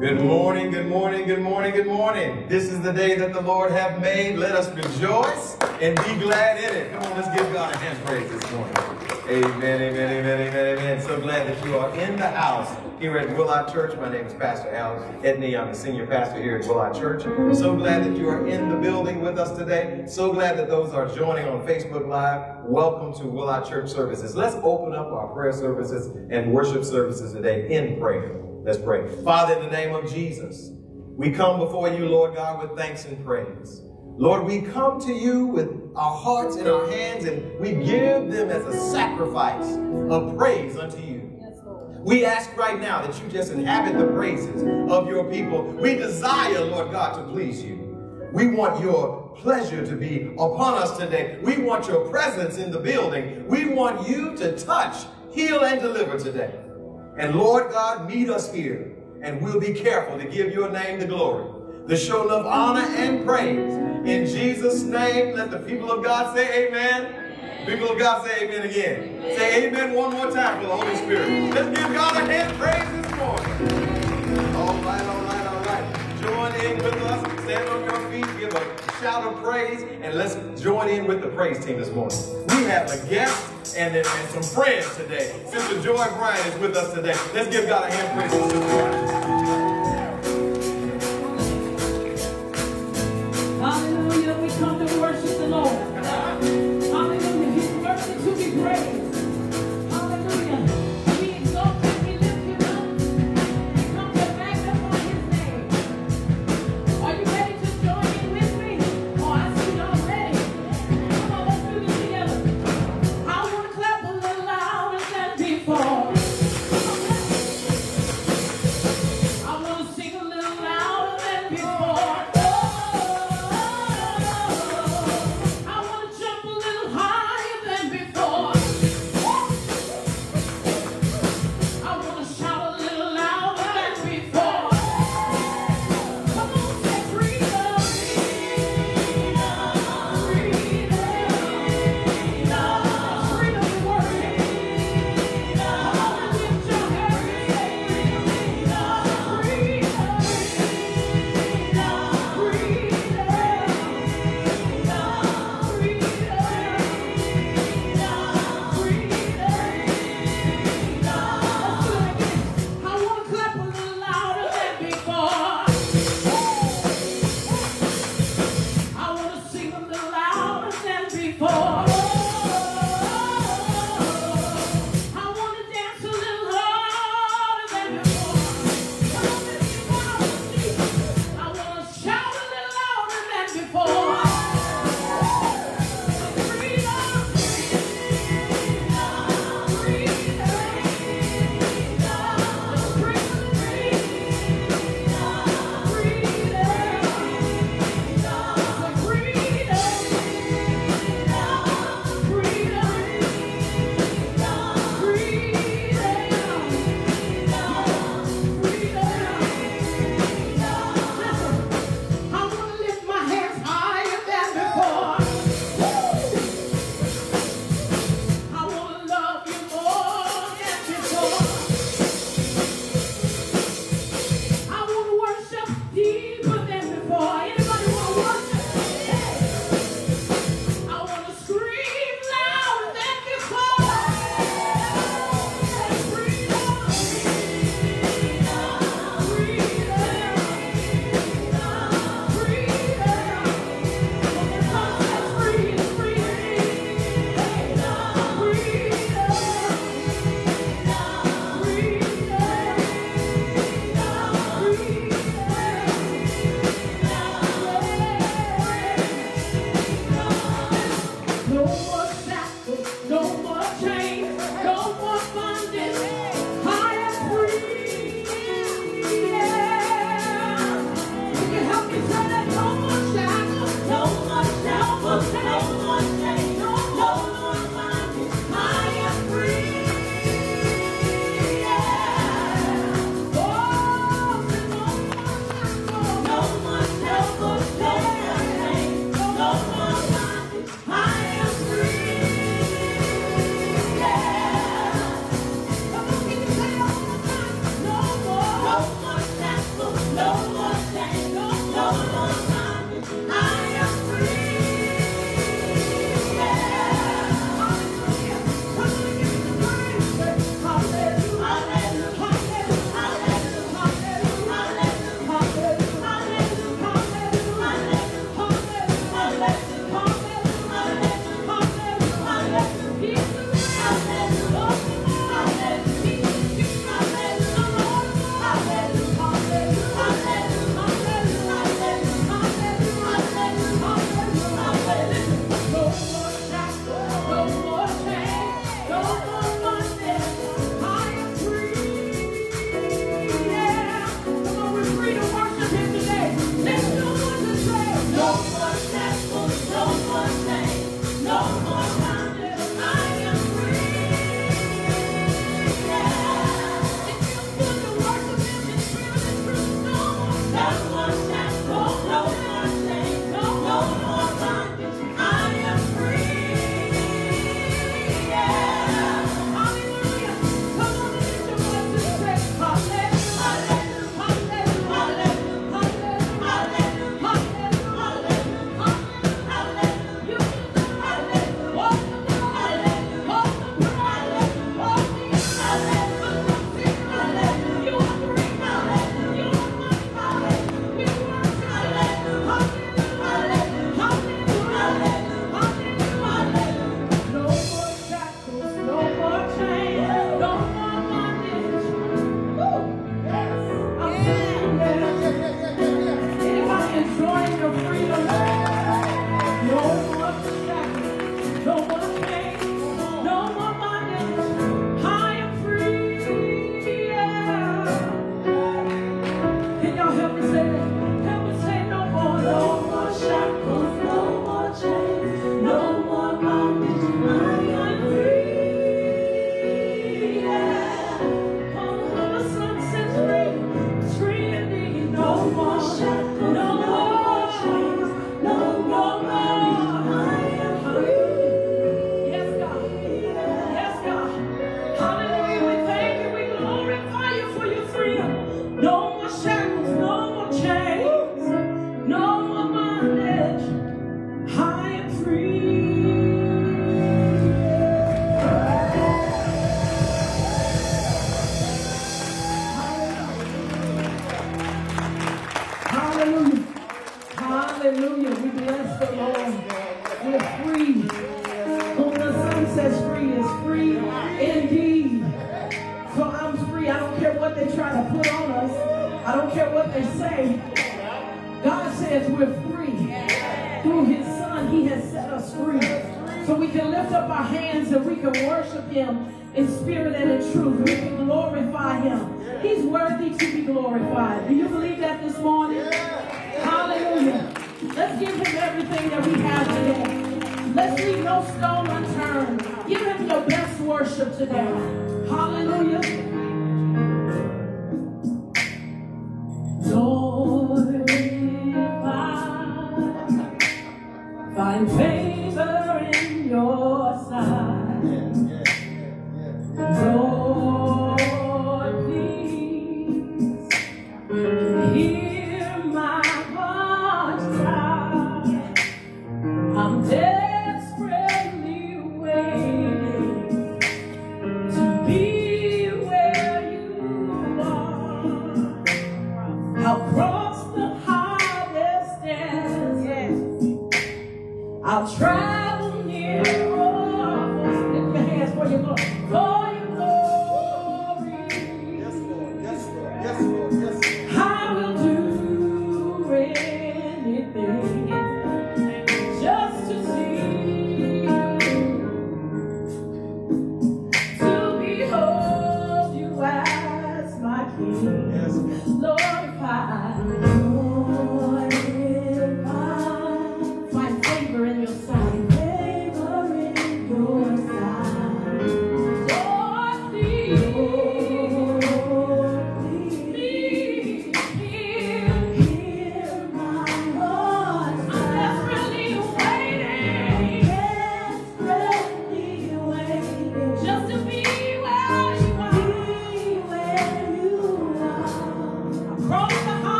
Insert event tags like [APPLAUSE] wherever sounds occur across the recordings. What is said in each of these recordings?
Good morning, good morning, good morning, good morning. This is the day that the Lord have made. Let us rejoice and be glad in it. Come on, let's give God a hand praise this morning. Amen, amen, amen, amen, amen. So glad that you are in the house here at Willott Church. My name is Pastor Al Edney. I'm the senior pastor here at Willott Church. So glad that you are in the building with us today. So glad that those are joining on Facebook Live. Welcome to Willott Church services. Let's open up our prayer services and worship services today in prayer. Let's pray. Father, in the name of Jesus, we come before you, Lord God, with thanks and praise. Lord, we come to you with our hearts in our hands and we give them as a sacrifice of praise unto you. We ask right now that you just inhabit the praises of your people. We desire, Lord God, to please you. We want your pleasure to be upon us today. We want your presence in the building. We want you to touch, heal, and deliver today. And Lord God, meet us here, and we'll be careful to give your name the glory, the show of honor and praise. In Jesus' name, let the people of God say amen. People of God say amen again. Say amen one more time for the Holy Spirit. Let's give God a hand praise this morning. All right, all right, all right. Join in with us. Stand on your feet. Give a shout of praise. And let's join in with the praise team this morning. We have a guest and, and some friends today. Sister Joy Bryant is with us today. Let's give God a hand praise for Sister. Hallelujah. We come to worship the Lord. Hallelujah. He's worthy to be praised.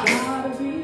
I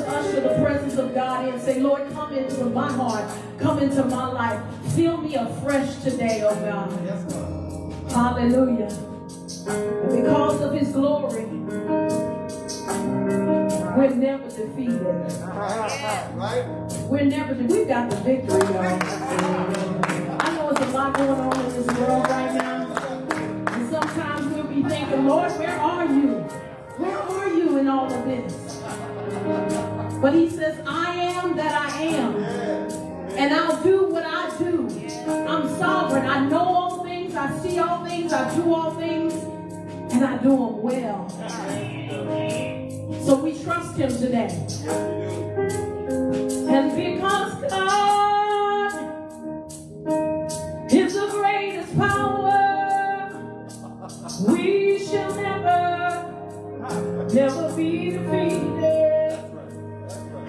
to usher the presence of God in. Say, Lord, come into my heart, come into my life. Fill me afresh today, oh God. Hallelujah. And because of his glory, we're never defeated. [LAUGHS] Right? We're never defeated. We've got the victory, y'all. I know there's a lot going on in this world right now. And sometimes we'll be thinking, Lord, where are you? Where are you in all of this? But he says, I am that I am. And I'll do what I do. I'm sovereign. I know all things. I see all things. I do all things. And I do them well. So we trust him today. And because God is the greatest power, we shall never, never be defeated.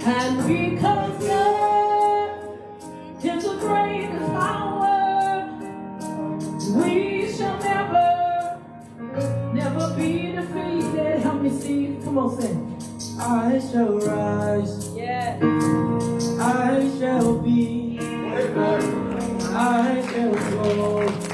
And because God is the greatest power, we shall never, never be defeated. Help me see. Come on, sing. I shall rise, Yeah. I shall be, I shall go.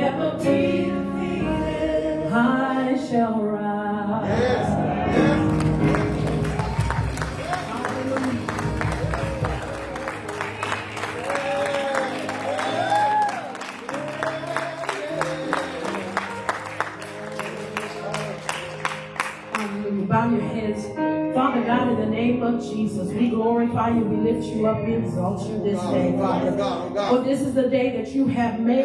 Be defeated. I shall rise. Yes. Yes. Hallelujah. Um, Hallelujah. Bow your heads. Father God, in the name of Jesus, we glorify you, we lift you up, we exalt you this day, Father. God, God. For this is the day that you have made.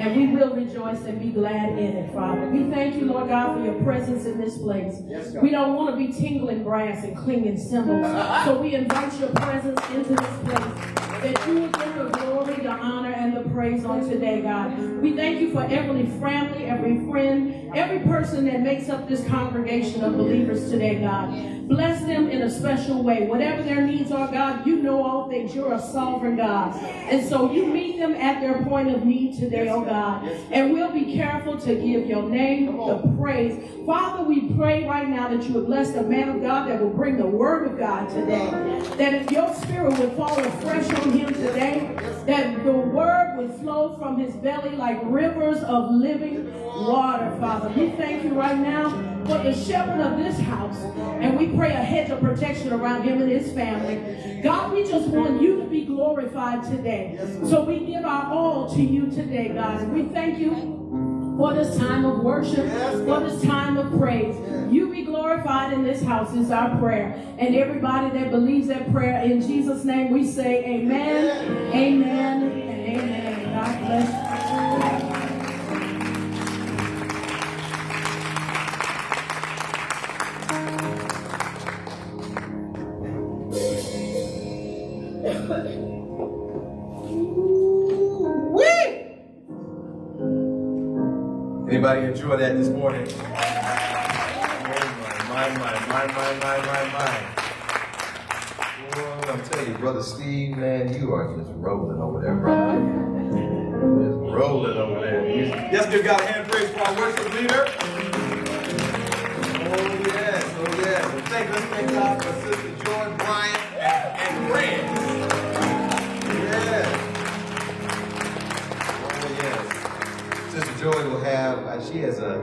And we will rejoice and be glad in it, Father. We thank you, Lord God, for your presence in this place. Yes, we don't want to be tingling brass and clinging cymbals. [LAUGHS] so we invite your presence into this place. That you will get the glory, the honor, and the praise on today, God. We thank you for every family, every friend, every person that makes up this congregation of believers today, God. Bless them in a special way. Whatever their needs are, God, you know all things. You're a sovereign God. And so you meet them at their point of need today, oh God. And we'll be careful to give your name the praise. Father, we pray right now that you would bless the man of God that will bring the word of God today. That if your spirit would fall afresh on him today, that the word would flow from his belly like rivers of living water, Father. We thank you right now for the shepherd of this house. And we pray a hedge of protection around him and his family. God, we just want you to be glorified today. So we give our all to you today, God. And we thank you for this time of worship, for this time of praise. You be glorified in this house is our prayer. And everybody that believes that prayer, in Jesus' name we say amen, amen, and amen. God bless you. Enjoy that this morning? Oh my, my, my, my, my, my, my. Well, I'm telling you, Brother Steve, man, you are just rolling over there, brother. Just rolling over there. Yes, give God a hand praise for our worship leader. Oh, yes, oh, yes. Thank, let's thank God for Sister Joy Bryant yes. Joy will have, uh, she has a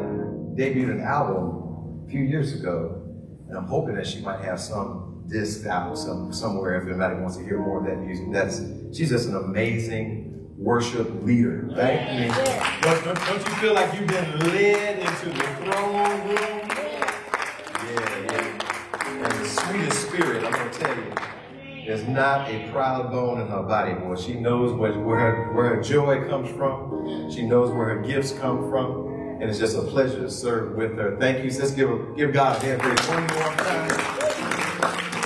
debuted an album a few years ago, and I'm hoping that she might have some disc out some somewhere if anybody wants to hear more of that music. That's she's just an amazing worship leader. Right? I mean, don't, don't, don't you feel like you've been led into the throne room? Yeah, yeah. And the sweetest spirit, I'm gonna tell you. There's not a proud bone in her body, boy. She knows where, where, her, where her joy comes from. She knows where her gifts come from. And it's just a pleasure to serve with her. Thank you. Let's give, give God a hand praise one more time.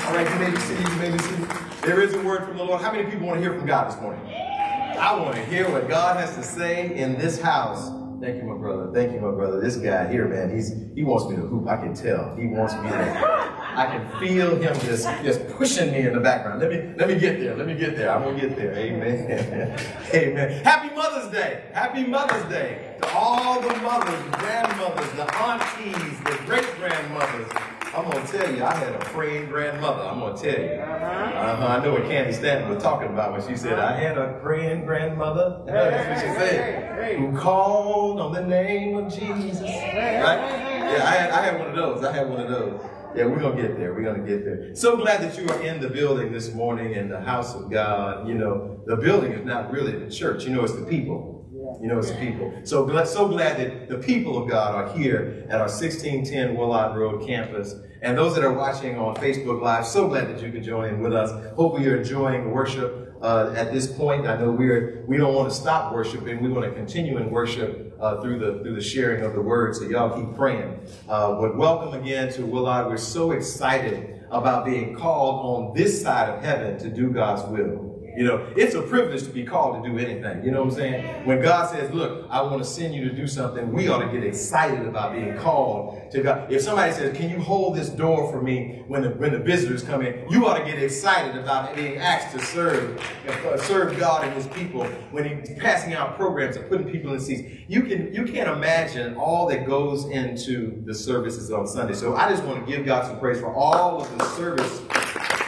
All right, you may be seated. You may be seated. There is a word from the Lord. How many people want to hear from God this morning? I want to hear what God has to say in this house. Thank you, my brother. Thank you, my brother. This guy here, man, he's he wants me to hoop. I can tell. He wants me to. I can feel him just, just pushing me in the background. Let me let me get there. Let me get there. I'm gonna get there. Amen. [LAUGHS] Amen. Happy Mother's Day. Happy Mother's Day to all the mothers, grandmothers, the aunties, the great grandmothers. I'm gonna tell you, I had a praying grandmother. I'm gonna tell you. Uh-huh. I know what Candi Staton was talking about when she said, "I had a praying grandmother." That's what she said. Who called on the name of Jesus. Right? Yeah, I had, I had one of those. I had one of those. Yeah, we're gonna get there. We're gonna get there. So glad that you are in the building this morning in the house of God. You know, the building is not really the church. You know, it's the people. You know, it's the people. So glad, so glad that the people of God are here at our 1610 Willott Road campus. And those that are watching on Facebook Live, so glad that you could join in with us. Hopefully you're enjoying worship uh, at this point. I know we're we don't want to stop worshiping. We want to continue in worship uh, through the through the sharing of the word. So y'all keep praying. Uh, but welcome again to Willott. We're so excited about being called on this side of heaven to do God's will. You know, it's a privilege to be called to do anything. You know what I'm saying? When God says, look, I want to send you to do something, we ought to get excited about being called to God. If somebody says, can you hold this door for me when the, when the visitors come in? You ought to get excited about being asked to serve, uh, serve God and his people when he's passing out programs and putting people in seats. You, can, you can't imagine all that goes into the services on Sunday. So I just want to give God some praise for all of the service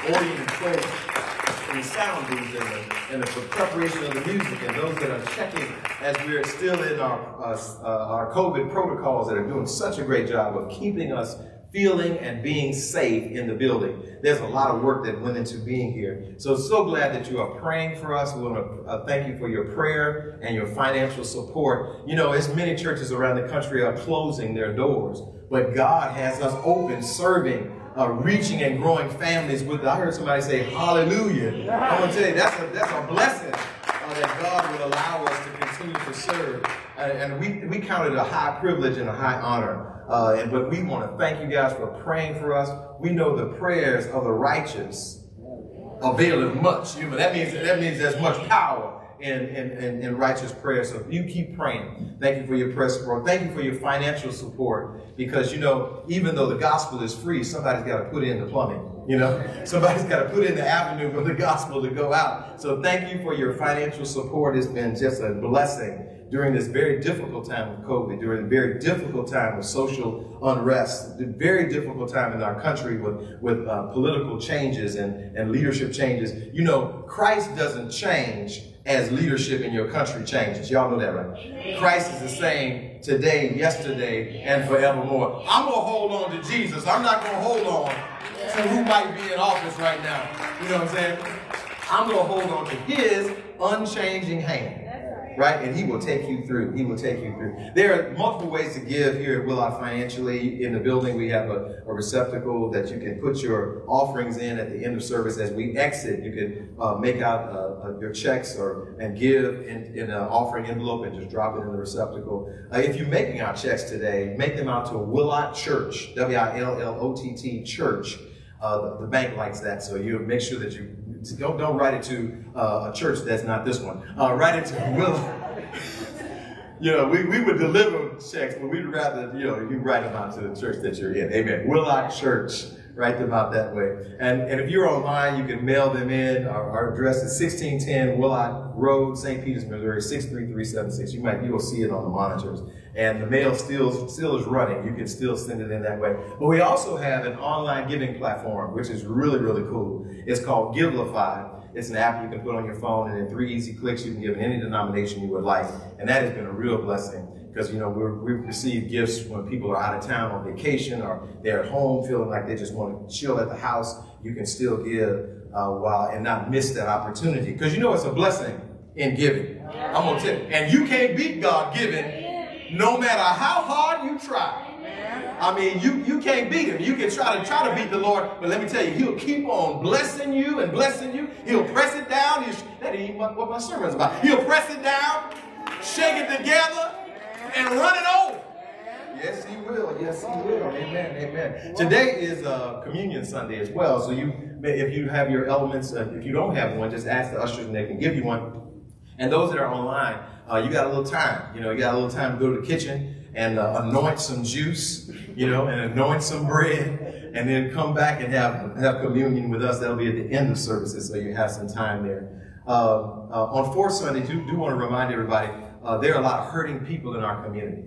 oriented in the sound booth and the, and the preparation of the music and those that are checking as we're still in our, uh, uh, our COVID protocols that are doing such a great job of keeping us feeling and being safe in the building. There's a lot of work that went into being here. So, so glad that you are praying for us. We want to uh, thank you for your prayer and your financial support. You know, as many churches around the country are closing their doors, but God has us open, serving, uh, reaching and growing families with, I heard somebody say, hallelujah. I want to tell you, that's a, that's a blessing uh, that God would allow us to continue to serve. and we, we count it a high privilege and a high honor. Uh, and, but we want to thank you guys for praying for us. We know the prayers of the righteous avail availeth much. You know, that means that means there's much power in, in, in, in, righteous prayer. So if you keep praying. Thank you for your prayer support. Thank you for your financial support. Because you know, even though the gospel is free, somebody's got to put in the plumbing. You know, [LAUGHS] somebody's got to put in the avenue for the gospel to go out. So thank you for your financial support. It's been just a blessing during this very difficult time of COVID, during a very difficult time of social unrest, the very difficult time in our country with, with uh, political changes and, and leadership changes. You know, Christ doesn't change as leadership in your country changes. Y'all know that, right? Christ is the same today, yesterday, and forevermore. I'm going to hold on to Jesus. I'm not going to hold on to who might be in office right now. You know what I'm saying? I'm going to hold on to his unchanging hand right? And he will take you through. He will take you through. There are multiple ways to give here at Willott financially. In the building, we have a, a, receptacle that you can put your offerings in at the end of service. As we exit, you can uh, make out uh, your checks or and give in, in, an offering envelope and just drop it in the receptacle. Uh, if you're making out checks today, make them out to Willott Church, W-I-L-L-O-T-T Church. Uh, the, the bank likes that, so you make sure that you don't, don't write it to uh, a church that's not this one. Uh, write it to Will. [LAUGHS] you know, we, we would deliver checks, but we'd rather, you know, you write them out to the church that you're in. Amen. Willott Church. Write them out that way. And, and if you're online, you can mail them in. Our, our address is 1610 Willott Road, St. Peters, Missouri, 63376. You might, you will see it on the monitors and the mail still, still is running. You can still send it in that way. But we also have an online giving platform, which is really, really cool. It's called Givelify. It's an app you can put on your phone, and in three easy clicks, you can give in any denomination you would like. And that has been a real blessing because, you know, we have received gifts when people are out of town on vacation or they're at home feeling like they just want to chill at the house. You can still give uh, while and not miss that opportunity because you know it's a blessing in giving. I'm gonna tell you, and you can't beat God giving no matter how hard you try. I mean, you, you can't beat him. You can try to try to beat the Lord, but let me tell you, he'll keep on blessing you and blessing you. He'll press it down. He'll, that ain't what, my sermon's about. He'll press it down, shake it together, and run it over. Yes, he will. Yes, he will. Amen. Amen. Today is uh, Communion Sunday as well. So you, if you have your elements, uh, if you don't have one, just ask the ushers and they can give you one. And those that are online, uh, you got a little time. You know, you got a little time to go to the kitchen and uh, anoint some juice, you know, and anoint some bread, and then come back and have have communion with us. That'll be at the end of services, so you have some time there. Uh, uh on Fourth Sunday, do, do want to remind everybody uh, there are a lot of hurting people in our community.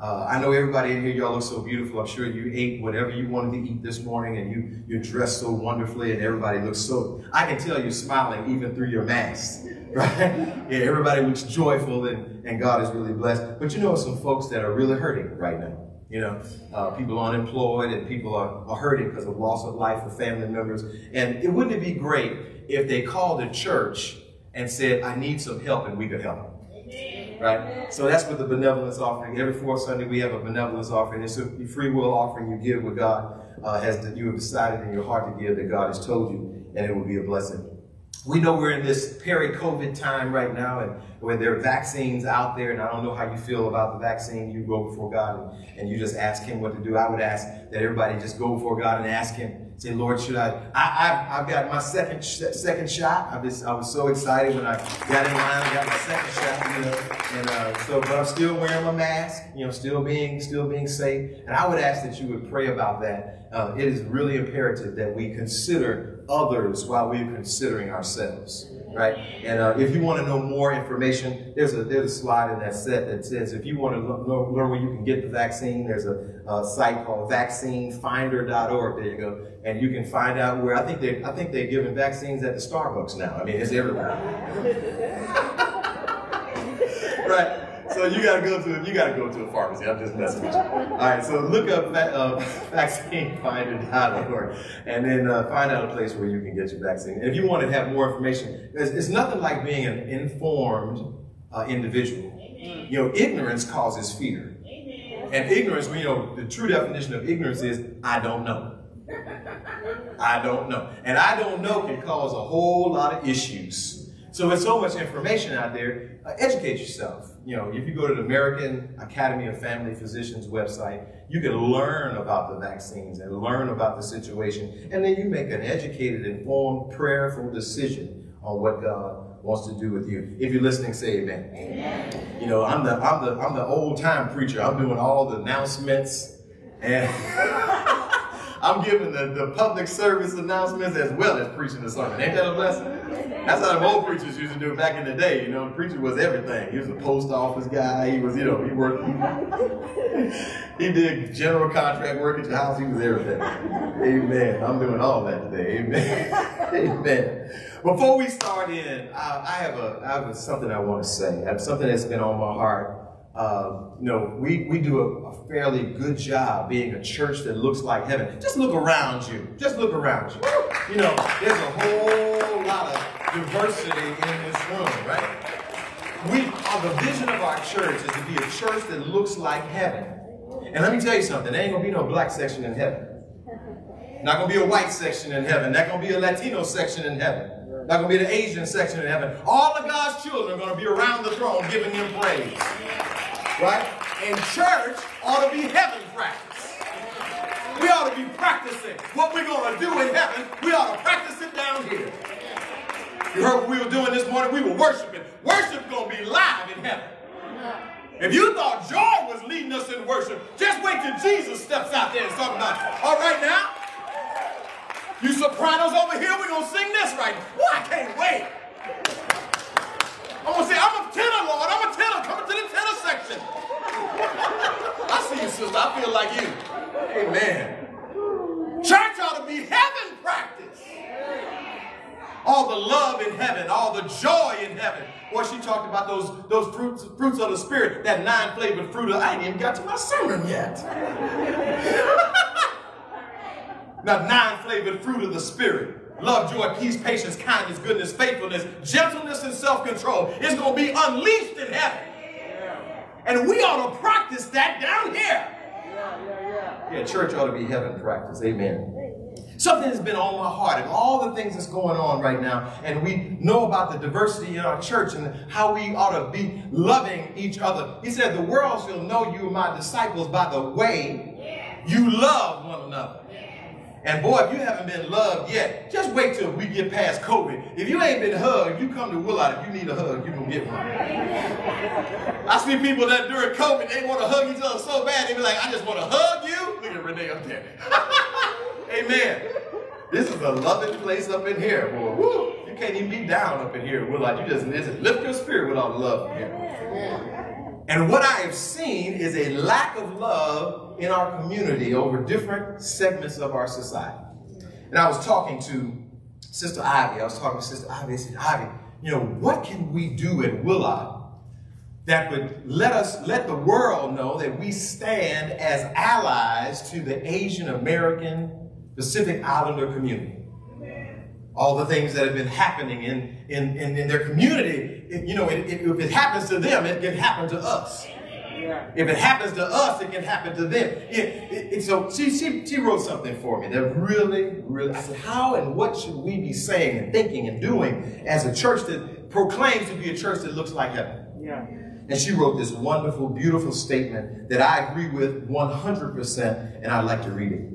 Uh, I know everybody in here, y'all look so beautiful. I'm sure you ate whatever you wanted to eat this morning and you, you're dressed so wonderfully and everybody looks so, I can tell you're smiling even through your mask. Right? Yeah, everybody looks joyful and, and God is really blessed. But you know some folks that are really hurting right now. You know, uh, people are unemployed and people are, are hurting because of loss of life of family members. And it wouldn't it be great if they called the church and said, I need some help and we could help them. Right? So that's what the benevolence offering. Every fourth Sunday we have a benevolence offering. It's a free will offering you give what God uh, has you have decided in your heart to give that God has told you, and it will be a blessing we know we're in this peri-COVID time right now, and when there are vaccines out there, and I don't know how you feel about the vaccine, you go before God and, and you just ask Him what to do. I would ask that everybody just go before God and ask Him, say, Lord, should I? I I've, I've got my second second shot. I was I was so excited when I got in line. I got my second shot, you know, and uh, so but I'm still wearing my mask, you know, still being still being safe. And I would ask that you would pray about that. Uh, it is really imperative that we consider others while we're considering ourselves. Right? And uh, if you want to know more information, there's a there's a slide in that set that says if you want to lo- learn where you can get the vaccine, there's a, a site called vaccinefinder.org. There you go, and you can find out where I think they I think they're giving vaccines at the Starbucks now. I mean, it's everywhere. [LAUGHS] right. So you gotta go to you gotta go to a pharmacy. I'm just messing with you. All right. So look up uh, [LAUGHS] vaccinefinder.org and then uh, find out a place where you can get your vaccine. And if you want to have more information, it's, it's nothing like being an informed uh, individual. You know, ignorance causes fear, and ignorance. You know, the true definition of ignorance is I don't know. [LAUGHS] I don't know. And I don't know can cause a whole lot of issues. So with so much information out there, uh, educate yourself. You know, if you go to the American Academy of Family Physicians website, you can learn about the vaccines and learn about the situation. And then you make an educated, informed, prayerful decision on what God wants to do with you. If you're listening, say amen. Amen. You know, I'm the I'm the I'm the old time preacher. I'm doing all the announcements and [LAUGHS] I'm giving the, the public service announcements as well as preaching the sermon. Ain't that a blessing? That's how the old preachers used to do it back in the day. You know, the preacher was everything. He was a post office guy. He was, you know, he worked. he did general contract work at your house. He was everything. Amen. I'm doing all that today. Amen. [LAUGHS] Amen. Before we start in, I, I have a I have something I want to say. I have something that's been on my heart. Uh, you know, we, we do a, a, fairly good job being a church that looks like heaven. Just look around you. Just look around you. You know, there's a whole lot of diversity in this room, right? We, uh, the vision of our church is to be a church that looks like heaven. And let me tell you something, there ain't gonna be no black section in heaven. Not gonna be a white section in heaven. Not gonna be a Latino section in heaven. Not gonna be the Asian section in heaven. All of God's children are gonna be around the throne giving him praise. Right? And church ought to be heaven practice. We ought to be practicing what we're going to do in heaven. We ought to practice it down here. You heard what we were doing this morning? We were worshiping. Worship going to be live in heaven. If you thought joy was leading us in worship, just wait till Jesus steps out there and talk about it. All right now, you sopranos over here, we're going to sing this right now. Well, I can't wait. I'm gonna say, I'm a tenor, Lord. I'm a tenor. Coming to the tenor section. [LAUGHS] I see you, sister. I feel like you. Amen. Church ought to be heaven practice. All the love in heaven, all the joy in heaven. Boy, she talked about those, those fruits, fruits of the spirit, that nine-flavored fruit. Of, I ain't even got to my sermon yet. [LAUGHS] Now, nine-flavored fruit of the spirit love, joy, peace, patience, kindness, goodness, faithfulness, gentleness, and self-control is going to be unleashed in heaven. And we ought to practice that down here. Yeah, church ought to be heaven practice. Amen. Something has been on my heart and all the things that's going on right now. And we know about the diversity in our church and how we ought to be loving each other. He said, the world shall know you, my disciples, by the way you love one another. And boy, if you haven't been loved yet, just wait till we get past COVID. If you ain't been hugged, you come to Willott, if you need a hug, you can get one. I see people that during COVID, they want to hug each other so bad, they be like, I just want to hug you. Look at Renee up there. [LAUGHS] Amen. This is a loving place up in here, boy. Woo. You can't even be down up in here, Willott. You just, just lift your spirit with all the love from here. And what I have seen is a lack of love in our community over different segments of our society. And I was talking to Sister Ivy. I was talking to Sister Ivy. I said, Ivy, you know, what can we do at Willott that would let us let the world know that we stand as allies to the Asian American Pacific Islander community? all the things that have been happening in, in, in, in their community, it, you know, it, it, if it happens to them, it can happen to us. Yeah. If it happens to us, it can happen to them. so she, she, she wrote something for me that really, really, I said, how and what should we be saying and thinking and doing as a church that proclaims to be a church that looks like heaven? Yeah. And she wrote this wonderful, beautiful statement that I agree with 100%, and I'd like to read it.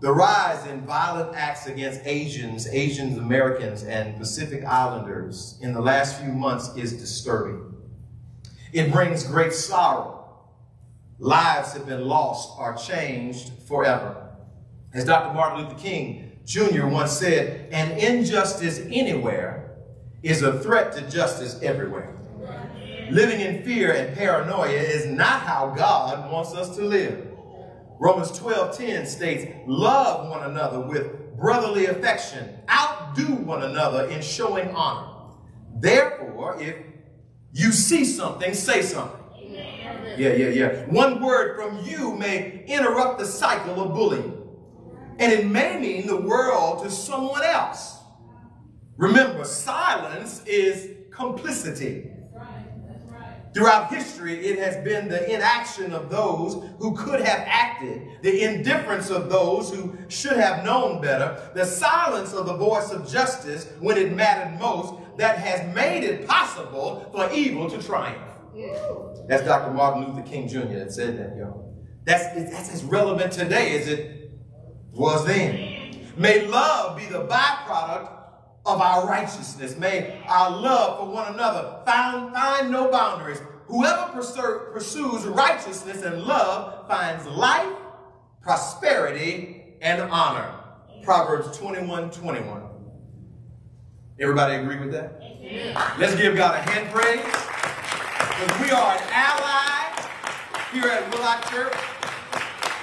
The rise in violent acts against Asians, Asian Americans, and Pacific Islanders in the last few months is disturbing. It brings great sorrow. Lives have been lost or changed forever. As Dr. Martin Luther King Jr. once said, an injustice anywhere is a threat to justice everywhere. Living in fear and paranoia is not how God wants us to live. Romans 12:10 states, "Love one another with brotherly affection. Outdo one another in showing honor." Therefore, if you see something, say something. Yeah, yeah, yeah. One word from you may interrupt the cycle of bullying. And it may mean the world to someone else. Remember, silence is complicity. Throughout history, it has been the inaction of those who could have acted, the indifference of those who should have known better, the silence of the voice of justice when it mattered most that has made it possible for evil to triumph. That's Dr. Martin Luther King Jr. that said that, yo. That's, that's as relevant today as it was then. May love be the byproduct of our righteousness. May our love for one another find, find no boundaries. Whoever pursues righteousness and love finds life, prosperity, and honor. Proverbs 21, 21. Everybody agree with that? Let's give God a hand praise. Because we are an ally here at Willott Church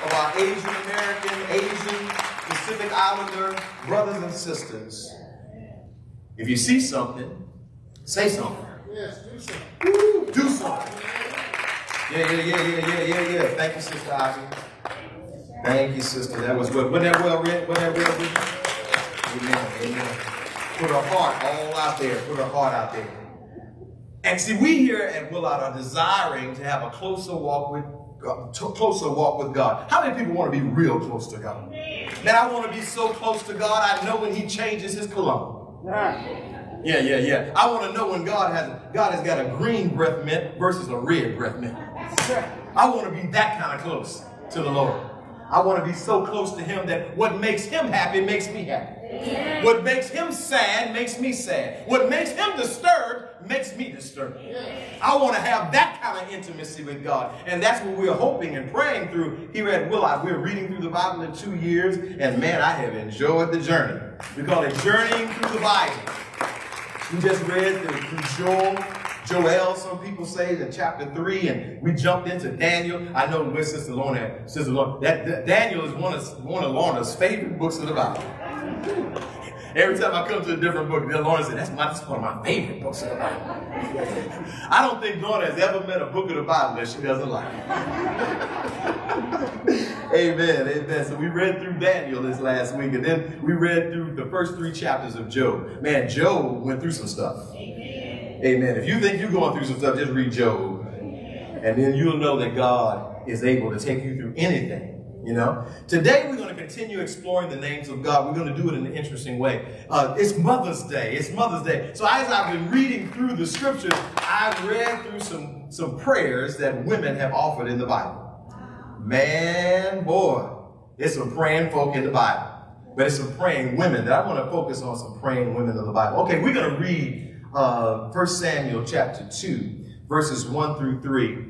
of our Asian American, Asian, Pacific Islander brothers and sisters. If you see something, say something. Yes, do something. Woo, do something. Yeah, yeah, yeah, yeah, yeah, yeah, yeah. Thank you, Sister Ivy. Thank you, sister. That was good. Wasn't that well read? Wasn't that well read? Amen. Amen. Put our heart all out there. Put our heart out there. And see, we here at Willott are desiring to have a closer walk with God, closer walk with God. How many people want to be real close to God? Man, I want to be so close to God. I know when He changes His cologne. Yeah, yeah, yeah. I want to know when God has God has got a green breath mint versus a red breath mint. I want to be that kind of close to the Lord. I want to be so close to Him that what makes Him happy makes me happy. What makes Him sad makes me sad. What makes Him disturbed makes me disturbed. I want to have that kind of intimacy with God. And that's what we're hoping and praying through here at Willott. We're reading through the Bible in two years, and man, I have enjoyed the journey. We call it Journeying Through the Bible. We just read through Joel, Joel, some people say, in chapter 3, and we jumped into Daniel. I know with Sister Lorna, Sister Lorna, that, that, Daniel is one of, one of Lorna's favorite books of the Bible. Every time I come to a different book, then Lorna said, that's, my, that's one of my favorite books of the Bible. I don't think Lorna has ever met a book of the Bible that she doesn't like. [LAUGHS] amen, amen. So we read through Daniel this last week, and then we read through the first three chapters of Job. Man, Job went through some stuff. Amen. If you think you're going through some stuff, just read Job. And then you'll know that God is able to take you through anything. You know, today we're going to continue exploring the names of God. We're going to do it in an interesting way. Uh, it's Mother's Day. It's Mother's Day. So as I've been reading through the scriptures, I've read through some some prayers that women have offered in the Bible. Man, boy, it's some praying folk in the Bible, but it's some praying women that I want to focus on. Some praying women of the Bible. Okay, we're going to read uh, 1 Samuel chapter 2, verses 1 through 3.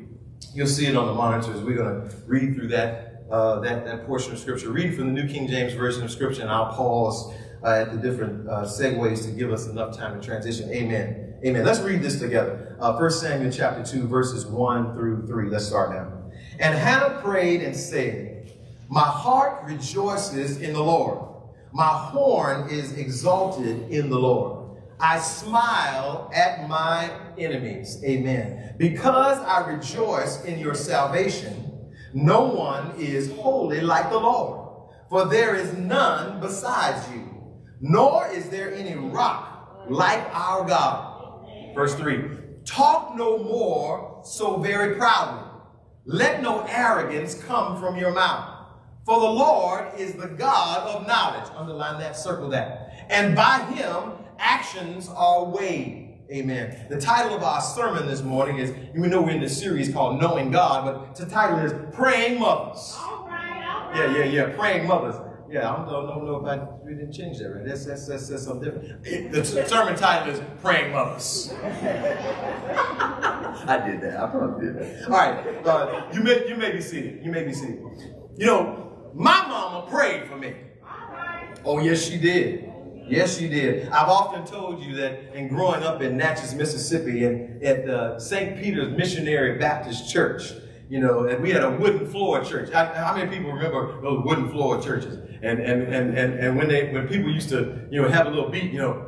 You'll see it on the monitors. We're going to read through that, uh, that, that portion of Scripture. Read from the New King James Version of Scripture, and I'll pause uh, at the different uh, segues to give us enough time to transition. Amen. Amen. Let's read this together. Uh, 1 Samuel chapter 2, verses 1 through 3. Let's start now. And Hannah prayed and said, My heart rejoices in the Lord. My horn is exalted in the Lord. I smile at my enemies. Amen. Because I rejoice in your salvation, no one is holy like the Lord, for there is none besides you, nor is there any rock like our God. Verse 3 Talk no more so very proudly. Let no arrogance come from your mouth. For the Lord is the God of knowledge. Underline that, circle that. And by him actions are weighed. Amen. The title of our sermon this morning is, you know we're in this series called Knowing God, but the title is Praying Mothers. All right, all right. Yeah, yeah, yeah, Praying Mothers. Yeah, I don't, don't know if I we didn't change that, right? That's, that's, that's, that's something different. The sermon title is Praying Mothers. [LAUGHS] I did that. I probably did that. All right. Uh, you, may, you may be seated. You may be seated. You know, my mama prayed for me. All right. Oh, yes, she did. Yes, she did. I've often told you that in growing up in Natchez, Mississippi, and at the St. Peter's Missionary Baptist Church, you know, and we had a wooden floor church. I, how many people remember those wooden floor churches? And and and and, and when they when people used to you know have a little beat, you know,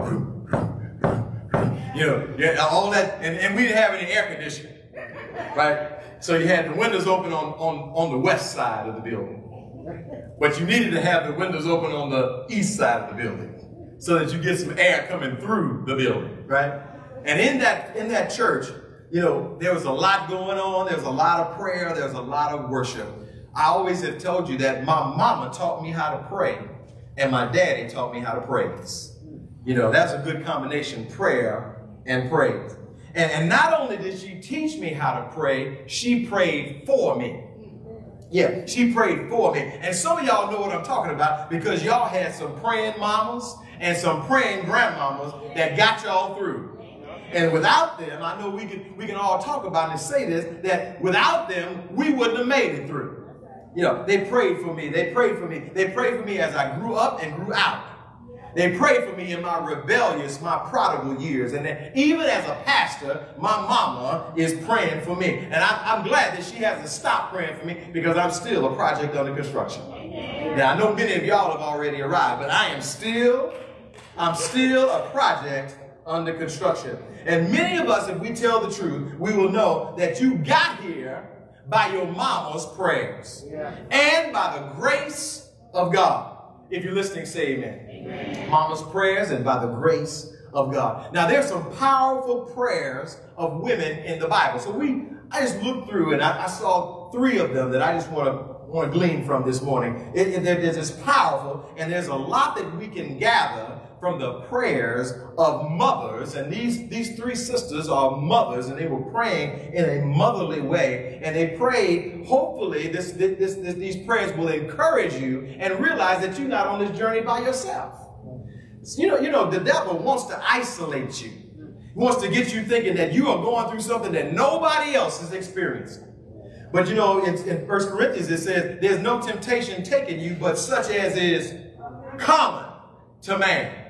you know, yeah, all that, and, and we didn't have any air conditioning, right? So you had the windows open on on on the west side of the building, but you needed to have the windows open on the east side of the building so that you get some air coming through the building, right? And in that in that church, you know, there was a lot going on. There was a lot of prayer. There was a lot of worship. I always have told you that my mama taught me how to pray, and my daddy taught me how to praise. You know, that's a good combination, prayer and praise. And, and not only did she teach me how to pray, she prayed for me. Yeah, she prayed for me. And some of y'all know what I'm talking about because y'all had some praying mamas and some praying grandmamas that got y'all through. And without them, I know we can we can all talk about and say this, that without them, we wouldn't have made it through. You know, they prayed for me. They prayed for me. They prayed for me as I grew up and grew out. They prayed for me in my rebellious, my prodigal years. And even as a pastor, my mama is praying for me. And I, am glad that she hasn't stopped praying for me because I'm still a project under construction. Now, I know many of y'all have already arrived, but I am still, I'm still a project under construction. And many of us, if we tell the truth, we will know that you got here by your mama's prayers yeah. and by the grace of God. If you're listening, say amen. amen. Mama's prayers and by the grace of God. Now, there's some powerful prayers of women in the Bible. So we, I just looked through and I, I saw three of them that I just want to want to glean from this morning. It, it, is powerful, and there's a lot that we can gather from the prayers of mothers. And these, these three sisters are mothers, and they were praying in a motherly way. And they prayed, hopefully, this, this, this, these prayers will encourage you and realize that you're not on this journey by yourself. You know, you know, the devil wants to isolate you. He wants to get you thinking that you are going through something that nobody else is experiencing. But you know, in, in 1 Corinthians it says, there's no temptation taking you, but such as is common to man.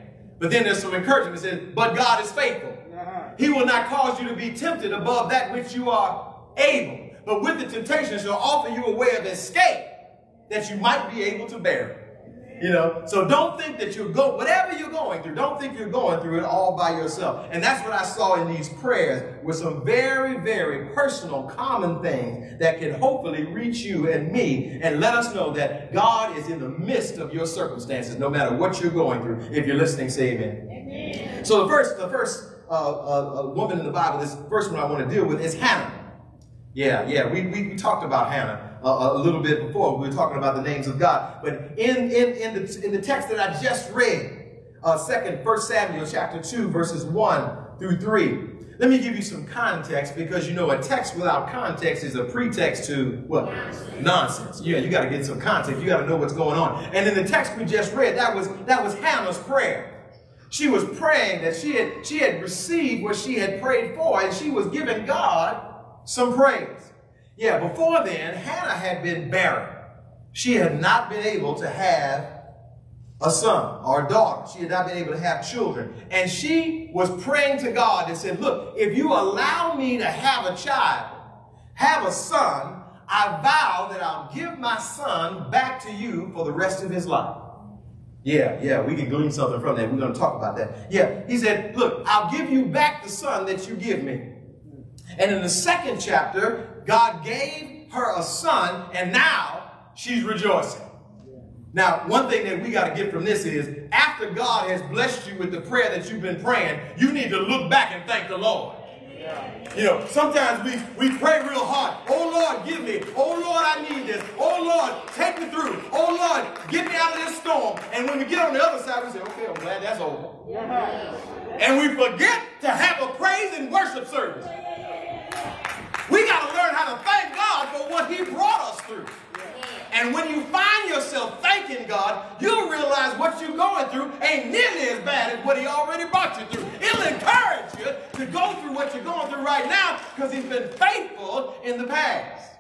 But then there's some encouragement. It says, but God is faithful. Uh-huh. He will not cause you to be tempted above that which you are able. But with the temptation shall offer you a way of escape that you might be able to bear it. You know, so don't think that you're going, whatever you're going through, don't think you're going through it all by yourself. And that's what I saw in these prayers with some very, very personal, common things that can hopefully reach you and me and let us know that God is in the midst of your circumstances, no matter what you're going through. If you're listening, say amen. amen. So the first, the first uh, uh, uh, woman in the Bible, this first one I want to deal with is Hannah. Yeah, yeah, we, we, we talked about Hannah a little bit before. We were talking about the names of God. But in, in, in, the, in the text that I just read, uh, second, First Samuel chapter 2, verses 1 through 3. Let me give you some context because you know a text without context is a pretext to what? Nonsense. Nonsense. Yeah, you got to get some context. You got to know what's going on. And in the text we just read, that was that was Hannah's prayer. She was praying that she had she had received what she had prayed for, and she was giving God some praise. Yeah, before then, Hannah had been barren. She had not been able to have a son or a daughter. She had not been able to have children. And she was praying to God and said, look, if you allow me to have a child, have a son, I vow that I'll give my son back to you for the rest of his life. Yeah, yeah, we can glean something from that. We're going to talk about that. Yeah, he said, look, I'll give you back the son that you give me. And in the second chapter, God gave her a son, and now she's rejoicing. Now, one thing that we got to get from this is after God has blessed you with the prayer that you've been praying, you need to look back and thank the Lord. You know, sometimes we, we pray real hard. Oh Lord, give me. Oh Lord, I need this. Oh Lord, take me through. Oh Lord, get me out of this storm. And when we get on the other side, we say, okay, I'm glad that's over. And we forget to have a praise and worship service. We got to learn how to thank God for what he brought us through. And when you find yourself thanking God, you'll realize what you're going through ain't nearly as bad as what he already brought you through. It'll encourage you to go through what you're going through right now because he's been faithful in the past.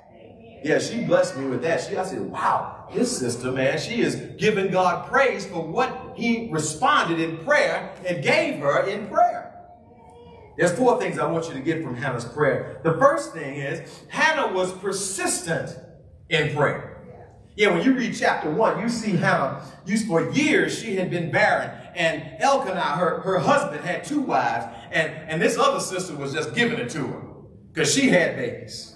Yeah, she blessed me with that. She, I said, wow, this sister, man, she is giving God praise for what he responded in prayer and gave her in prayer. There's four things I want you to get from Hannah's prayer. The first thing is Hannah was persistent in prayer. Yeah, when you read chapter one, you see Hannah, you, for years she had been barren. And Elkanah, her, her husband, had two wives, and, and this other sister was just giving it to her because she had babies.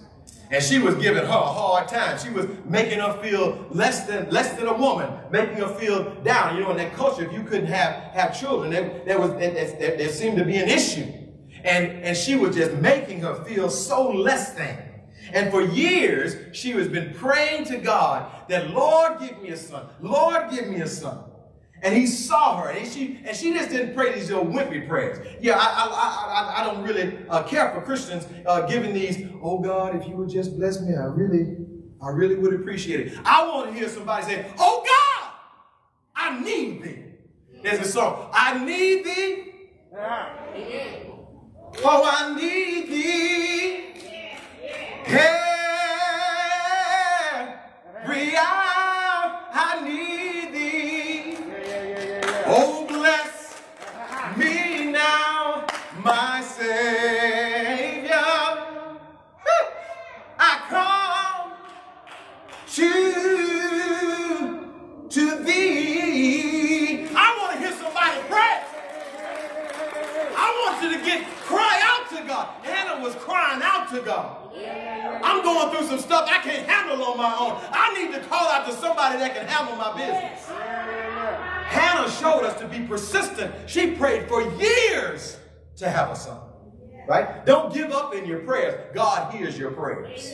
And she was giving her a hard time. She was making her feel less than less than a woman, making her feel down. You know, in that culture, if you couldn't have, have children, there, there was there, there, there seemed to be an issue. And, and she was just making her feel so less than. And for years, she has been praying to God that, Lord, give me a son. Lord, give me a son. And he saw her, and she and she just didn't pray these little wimpy prayers. Yeah, I I, I, I don't really uh, care for Christians uh, giving these. Oh God, if you would just bless me, I really, I really would appreciate it. I want to hear somebody say, Oh God, I need thee. There's a song. I need thee. Oh, I need thee. Out to God. I'm going through some stuff I can't handle on my own. I need to call out to somebody that can handle my business. Hannah showed us to be persistent. She prayed for years to have a son. Right? Don't give up in your prayers. God hears your prayers.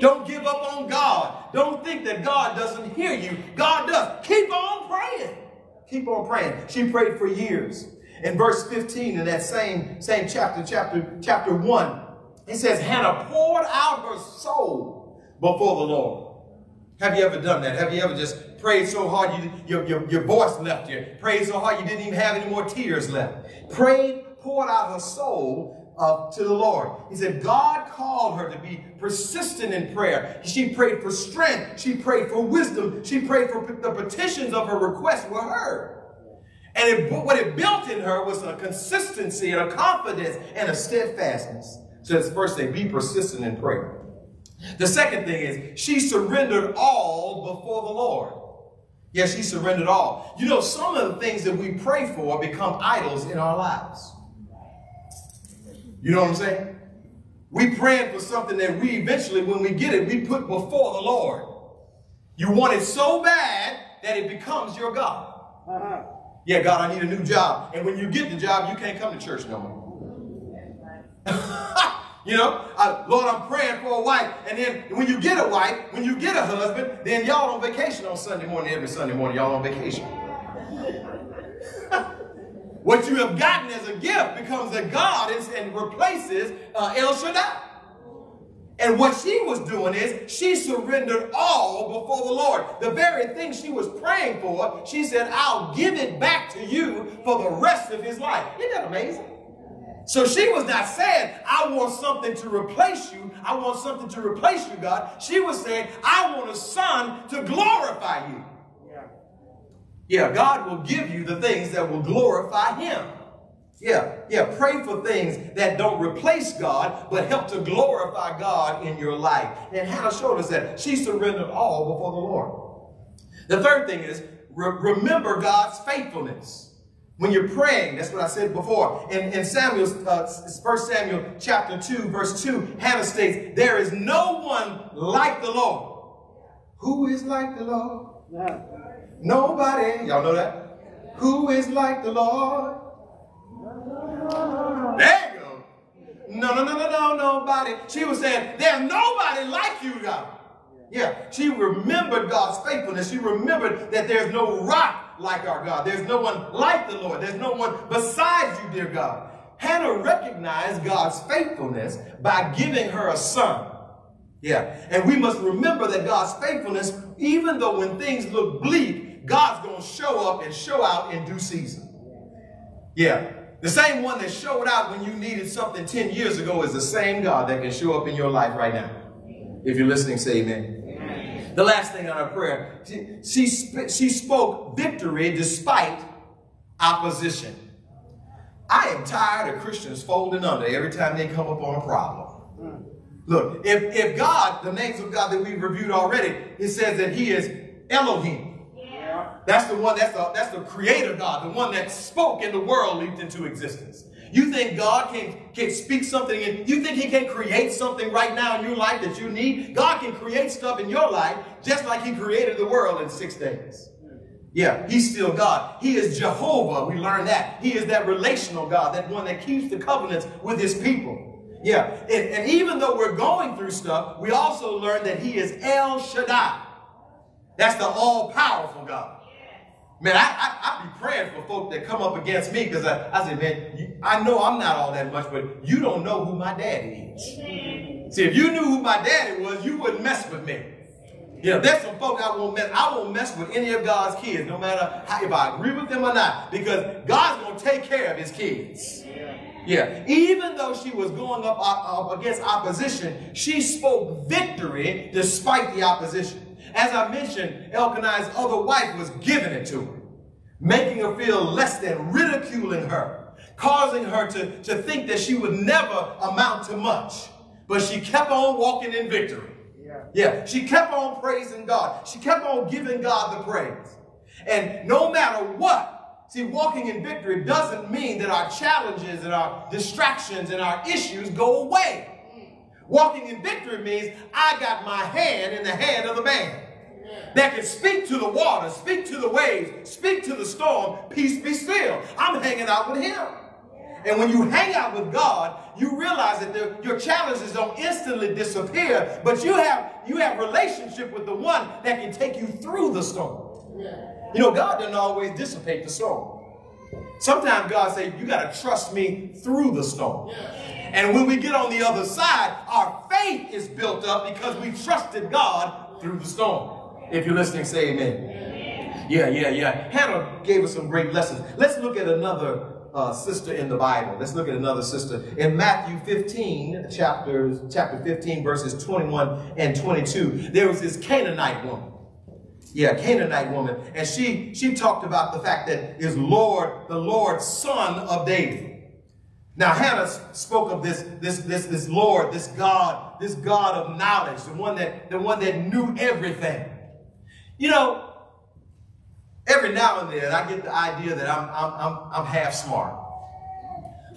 Don't give up on God. Don't think that God doesn't hear you. God does. Keep on praying. Keep on praying. She prayed for years. In verse 15 in that same, same chapter, chapter, chapter 1, it says, Hannah poured out her soul before the Lord. Have you ever done that? Have you ever just prayed so hard you, your, your, your voice left you? Prayed so hard you didn't even have any more tears left. Prayed, poured out her soul uh, to the Lord. He said, God called her to be persistent in prayer. She prayed for strength. She prayed for wisdom. She prayed for the petitions of her requests were heard. And it, what it built in her was a consistency and a confidence and a steadfastness. The first thing, be persistent in prayer. The second thing is she surrendered all before the Lord. Yes, she surrendered all. You know, some of the things that we pray for become idols in our lives. You know what I'm saying? We praying for something that we eventually, when we get it, we put before the Lord. You want it so bad that it becomes your God. Uh-huh. Yeah, God, I need a new job. And when you get the job, you can't come to church no more. [LAUGHS] you know, I, Lord, I'm praying for a wife. And then when you get a wife, when you get a husband, then y'all on vacation on Sunday morning, every Sunday morning, y'all on vacation. [LAUGHS] what you have gotten as a gift becomes a God and replaces uh, El Shaddai. And what she was doing is she surrendered all before the Lord. The very thing she was praying for, she said, I'll give it back to you for the rest of his life. Isn't that amazing? So she was not saying, I want something to replace you. I want something to replace you, God. She was saying, I want a son to glorify you. Yeah, yeah God will give you the things that will glorify him. Yeah, yeah, pray for things that don't replace God, but help to glorify God in your life. And Hannah showed us that she surrendered all before the Lord. The third thing is re remember God's faithfulness. When you're praying, that's what I said before. In, in Samuel, uh, 1 Samuel chapter 2, verse 2, Hannah states, There is no one like the Lord. Who is like the Lord? Yeah. Nobody. Y'all know that? Who is like the Lord? There you go. No, no, no, no, no, nobody. She was saying, there's nobody like you, God. Yeah, she remembered God's faithfulness. She remembered that there's no rock like our God. There's no one like the Lord. There's no one besides you, dear God. Hannah recognized God's faithfulness by giving her a son. Yeah, and we must remember that God's faithfulness, even though when things look bleak, God's going to show up and show out in due season. Yeah, the same one that showed out when you needed something 10 years ago is the same God that can show up in your life right now. If you're listening, say amen. The last thing on her prayer, she, she, she spoke victory despite opposition. I am tired of Christians folding under every time they come up on a problem. Look, if, if God, the names of God that we've reviewed already, it says that he is Elohim. Yeah. That's the one, that's the, that's the creator God, the one that spoke and the world leaped into existence. You think God can, can speak something and you think he can create something right now in your life that you need? God can create stuff in your life just like he created the world in six days. Yeah, he's still God. He is Jehovah. We learned that. He is that relational God, that one that keeps the covenants with his people. Yeah, and, and even though we're going through stuff, we also learn that he is El Shaddai. That's the all-powerful God. Man, I, I, I be praying for folk that come up against me because I, I say, man, I know I'm not all that much, but you don't know who my daddy is. See, if you knew who my daddy was, you wouldn't mess with me. Yeah, there's some folk I won't mess. I won't mess with any of God's kids, no matter how, if I agree with them or not, because God's gonna take care of His kids. Yeah, even though she was going up, uh, up against opposition, she spoke victory despite the opposition. As I mentioned, Elkanah's other wife was giving it to her, making her feel less than, ridiculing her, causing her to, to think that she would never amount to much. But she kept on walking in victory. Yeah. yeah, she kept on praising God. She kept on giving God the praise. And no matter what, see, walking in victory doesn't mean that our challenges and our distractions and our issues go away. Walking in victory means I got my hand in the hand of the man that can speak to the water, speak to the waves, speak to the storm, peace be still. I'm hanging out with him. And when you hang out with God, you realize that the, your challenges don't instantly disappear, but you have you have relationship with the one that can take you through the storm. You know, God doesn't always dissipate the storm. Sometimes God says, you got to trust me through the storm. And when we get on the other side, our faith is built up because we trusted God through the storm. If you're listening, say amen. Yeah, yeah, yeah. Hannah gave us some great lessons. Let's look at another uh, sister in the Bible. Let's look at another sister. In Matthew 15, chapters, chapter 15, verses 21 and 22, there was this Canaanite woman. Yeah, Canaanite woman. And she, she talked about the fact that is Lord, the Lord, son of David. Now Hannah spoke of this, this, this, this Lord, this God, this God of knowledge, the one that, the one that knew everything. You know, every now and then I get the idea that I'm, I'm, I'm, I'm half smart.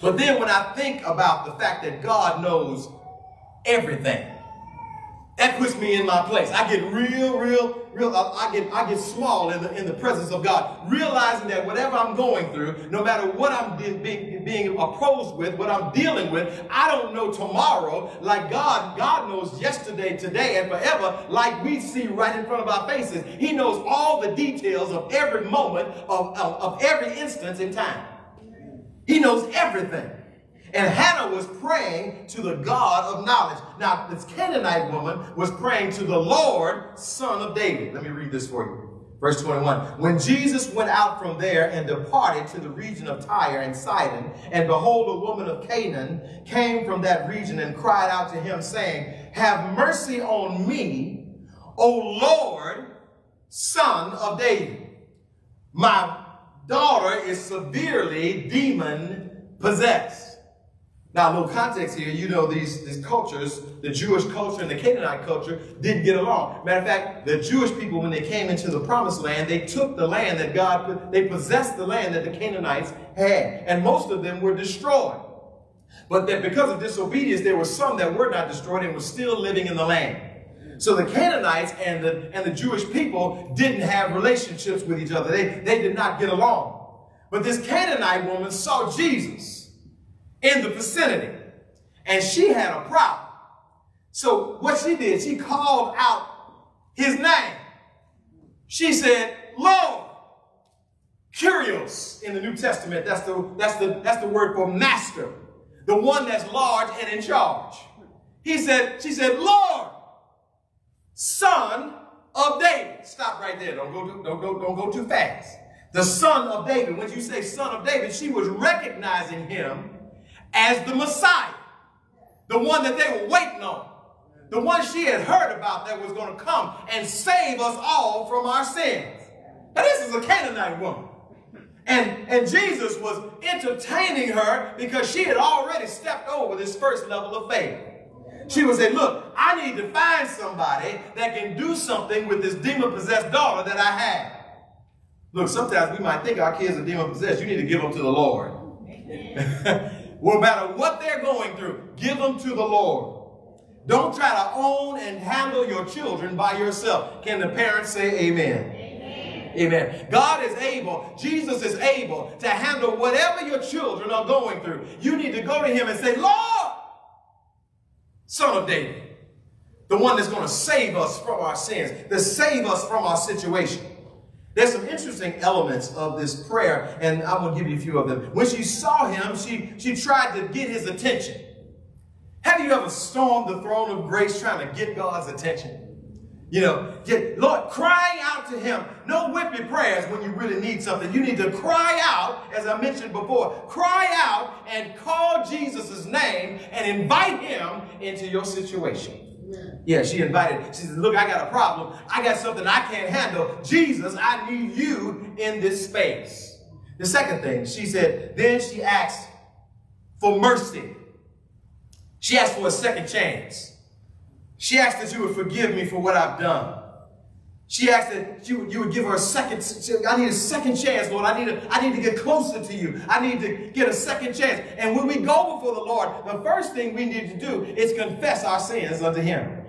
But then when I think about the fact that God knows everything, that puts me in my place. I get real, real, real, uh, I get, I get small in the, in the presence of God, realizing that whatever I'm going through, no matter what I'm being, being approached with, what I'm dealing with, I don't know tomorrow like God. God knows yesterday, today, and forever like we see right in front of our faces. He knows all the details of every moment of, of, of every instance in time. He knows everything. And Hannah was praying to the God of knowledge. Now, this Canaanite woman was praying to the Lord, son of David. Let me read this for you. Verse 21. When Jesus went out from there and departed to the region of Tyre and Sidon, and behold, a woman of Canaan came from that region and cried out to him, saying, Have mercy on me, O Lord, son of David. My daughter is severely demon possessed. Now, a little context here, you know these, these cultures, the Jewish culture and the Canaanite culture, didn't get along. Matter of fact, the Jewish people, when they came into the promised land, they took the land that God, they possessed the land that the Canaanites had. And most of them were destroyed. But that because of disobedience, there were some that were not destroyed and were still living in the land. So the Canaanites and the, and the Jewish people didn't have relationships with each other. They, they did not get along. But this Canaanite woman saw Jesus in the vicinity. And she had a problem. So what she did, she called out his name. She said, Lord, Kyrios in the New Testament, that's the, that's the, that's the word for master, the one that's large and in charge. He said, she said, Lord, son of David. Stop right there. Don't go, don't go, don't go too fast. The son of David. When you say son of David, she was recognizing him as the Messiah, the one that they were waiting on, the one she had heard about that was going to come and save us all from our sins. Now, this is a Canaanite woman. And, and Jesus was entertaining her because she had already stepped over this first level of faith. She would say, look, I need to find somebody that can do something with this demon-possessed daughter that I have. Look, sometimes we might think our kids are demon-possessed. You need to give them to the Lord. [LAUGHS] no matter what they're going through, give them to the Lord. Don't try to own and handle your children by yourself. Can the parents say amen? Amen. amen. God is able, Jesus is able to handle whatever your children are going through. You need to go to him and say, Lord, son of David, the one that's going to save us from our sins, to save us from our situation. There's some interesting elements of this prayer, and I'm going to give you a few of them. When she saw him, she, she tried to get his attention. Have you ever stormed the throne of grace trying to get God's attention? You know, get, Lord, crying out to him. No whippy prayers when you really need something. You need to cry out, as I mentioned before, cry out and call Jesus' name and invite him into your situation. Yeah, she invited, she said, look, I got a problem. I got something I can't handle. Jesus, I need you in this space. The second thing, she said, then she asked for mercy. She asked for a second chance. She asked that you would forgive me for what I've done. She asked that you, you would give her a second, I need a second chance, Lord. I need, a, I need to get closer to you. I need to get a second chance. And when we go before the Lord, the first thing we need to do is confess our sins unto him.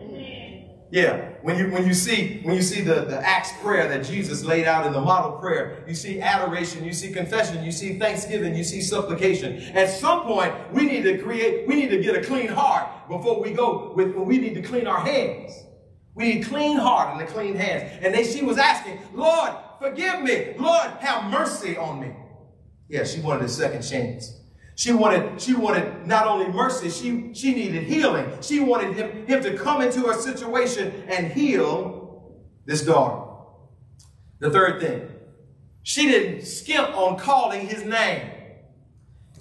Yeah, when you when you see when you see the, the Acts prayer that Jesus laid out in the model prayer, you see adoration, you see confession, you see thanksgiving, you see supplication. At some point, we need to create, we need to get a clean heart before we go with we need to clean our hands. We need clean heart and a clean hands. And then she was asking, Lord, forgive me. Lord, have mercy on me. Yeah, she wanted a second chance. She wanted, she wanted not only mercy, she, she needed healing. She wanted him, him to come into her situation and heal this daughter. The third thing, she didn't skimp on calling his name.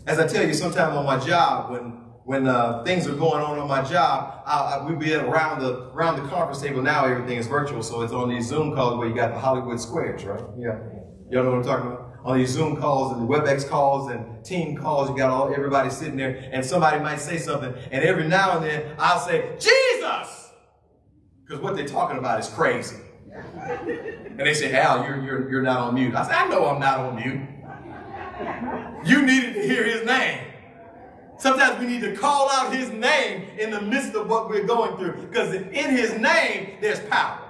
As I tell you, sometimes on my job, when when uh, things are going on on my job, I, I, we'd be around the around the conference table. Now everything is virtual, so it's on these Zoom calls where you got the Hollywood squares, right? Yeah, y'all know what I'm talking about on these Zoom calls and WebEx calls and team calls. You got all everybody sitting there, and somebody might say something, and every now and then I'll say, Jesus! Because what they're talking about is crazy. And they say, Al, you're, you're, you're not on mute. I say, I know I'm not on mute. You needed to hear his name. Sometimes we need to call out his name in the midst of what we're going through. Because in his name, there's power.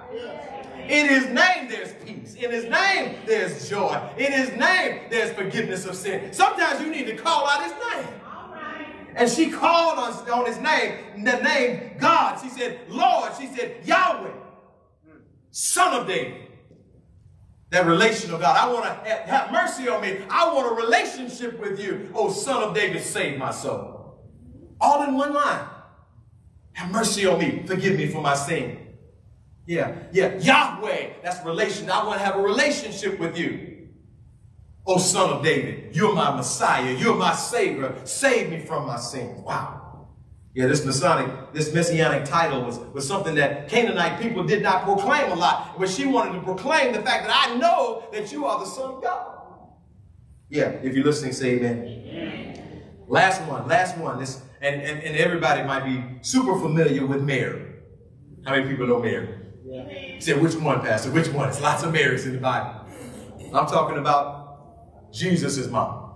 In his name, there's peace. In his name, there's joy. In his name, there's forgiveness of sin. Sometimes you need to call out his name. And she called on, on his name, the name God. She said, Lord. She said, Yahweh, son of David. That relational God. I want to have mercy on me. I want a relationship with you. Oh, son of David, save my soul. All in one line. Have mercy on me. Forgive me for my sin. Yeah, yeah. Yahweh, that's relation. I want to have a relationship with you. Oh, son of David, you're my Messiah. You're my Savior. Save me from my sins. Wow. Yeah, this Masonic, this messianic title was, was something that Canaanite people did not proclaim a lot. But she wanted to proclaim the fact that I know that you are the Son of God. Yeah, if you're listening, say amen. amen. Last one, last one. This, and, and, and everybody might be super familiar with Mary. How many people know Mary? He said, which one, Pastor? Which one? It's lots of Marys in the Bible. I'm talking about Jesus' mom.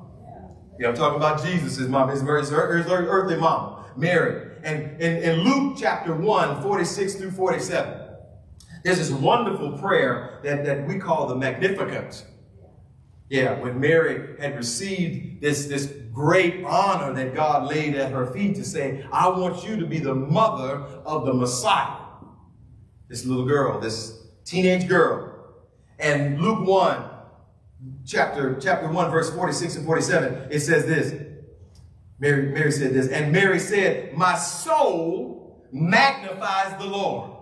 Yeah, I'm talking about Jesus' mom, his, his, his earthly mom, Mary. And in, in Luke chapter 1, 46 through 47, there's this wonderful prayer that, that we call the Magnificat. Yeah, when Mary had received this, this great honor that God laid at her feet to say, I want you to be the mother of the Messiah this little girl, this teenage girl. And Luke 1, chapter, chapter 1, verse 46 and 47, it says this. Mary, Mary said this, and Mary said, My soul magnifies the Lord.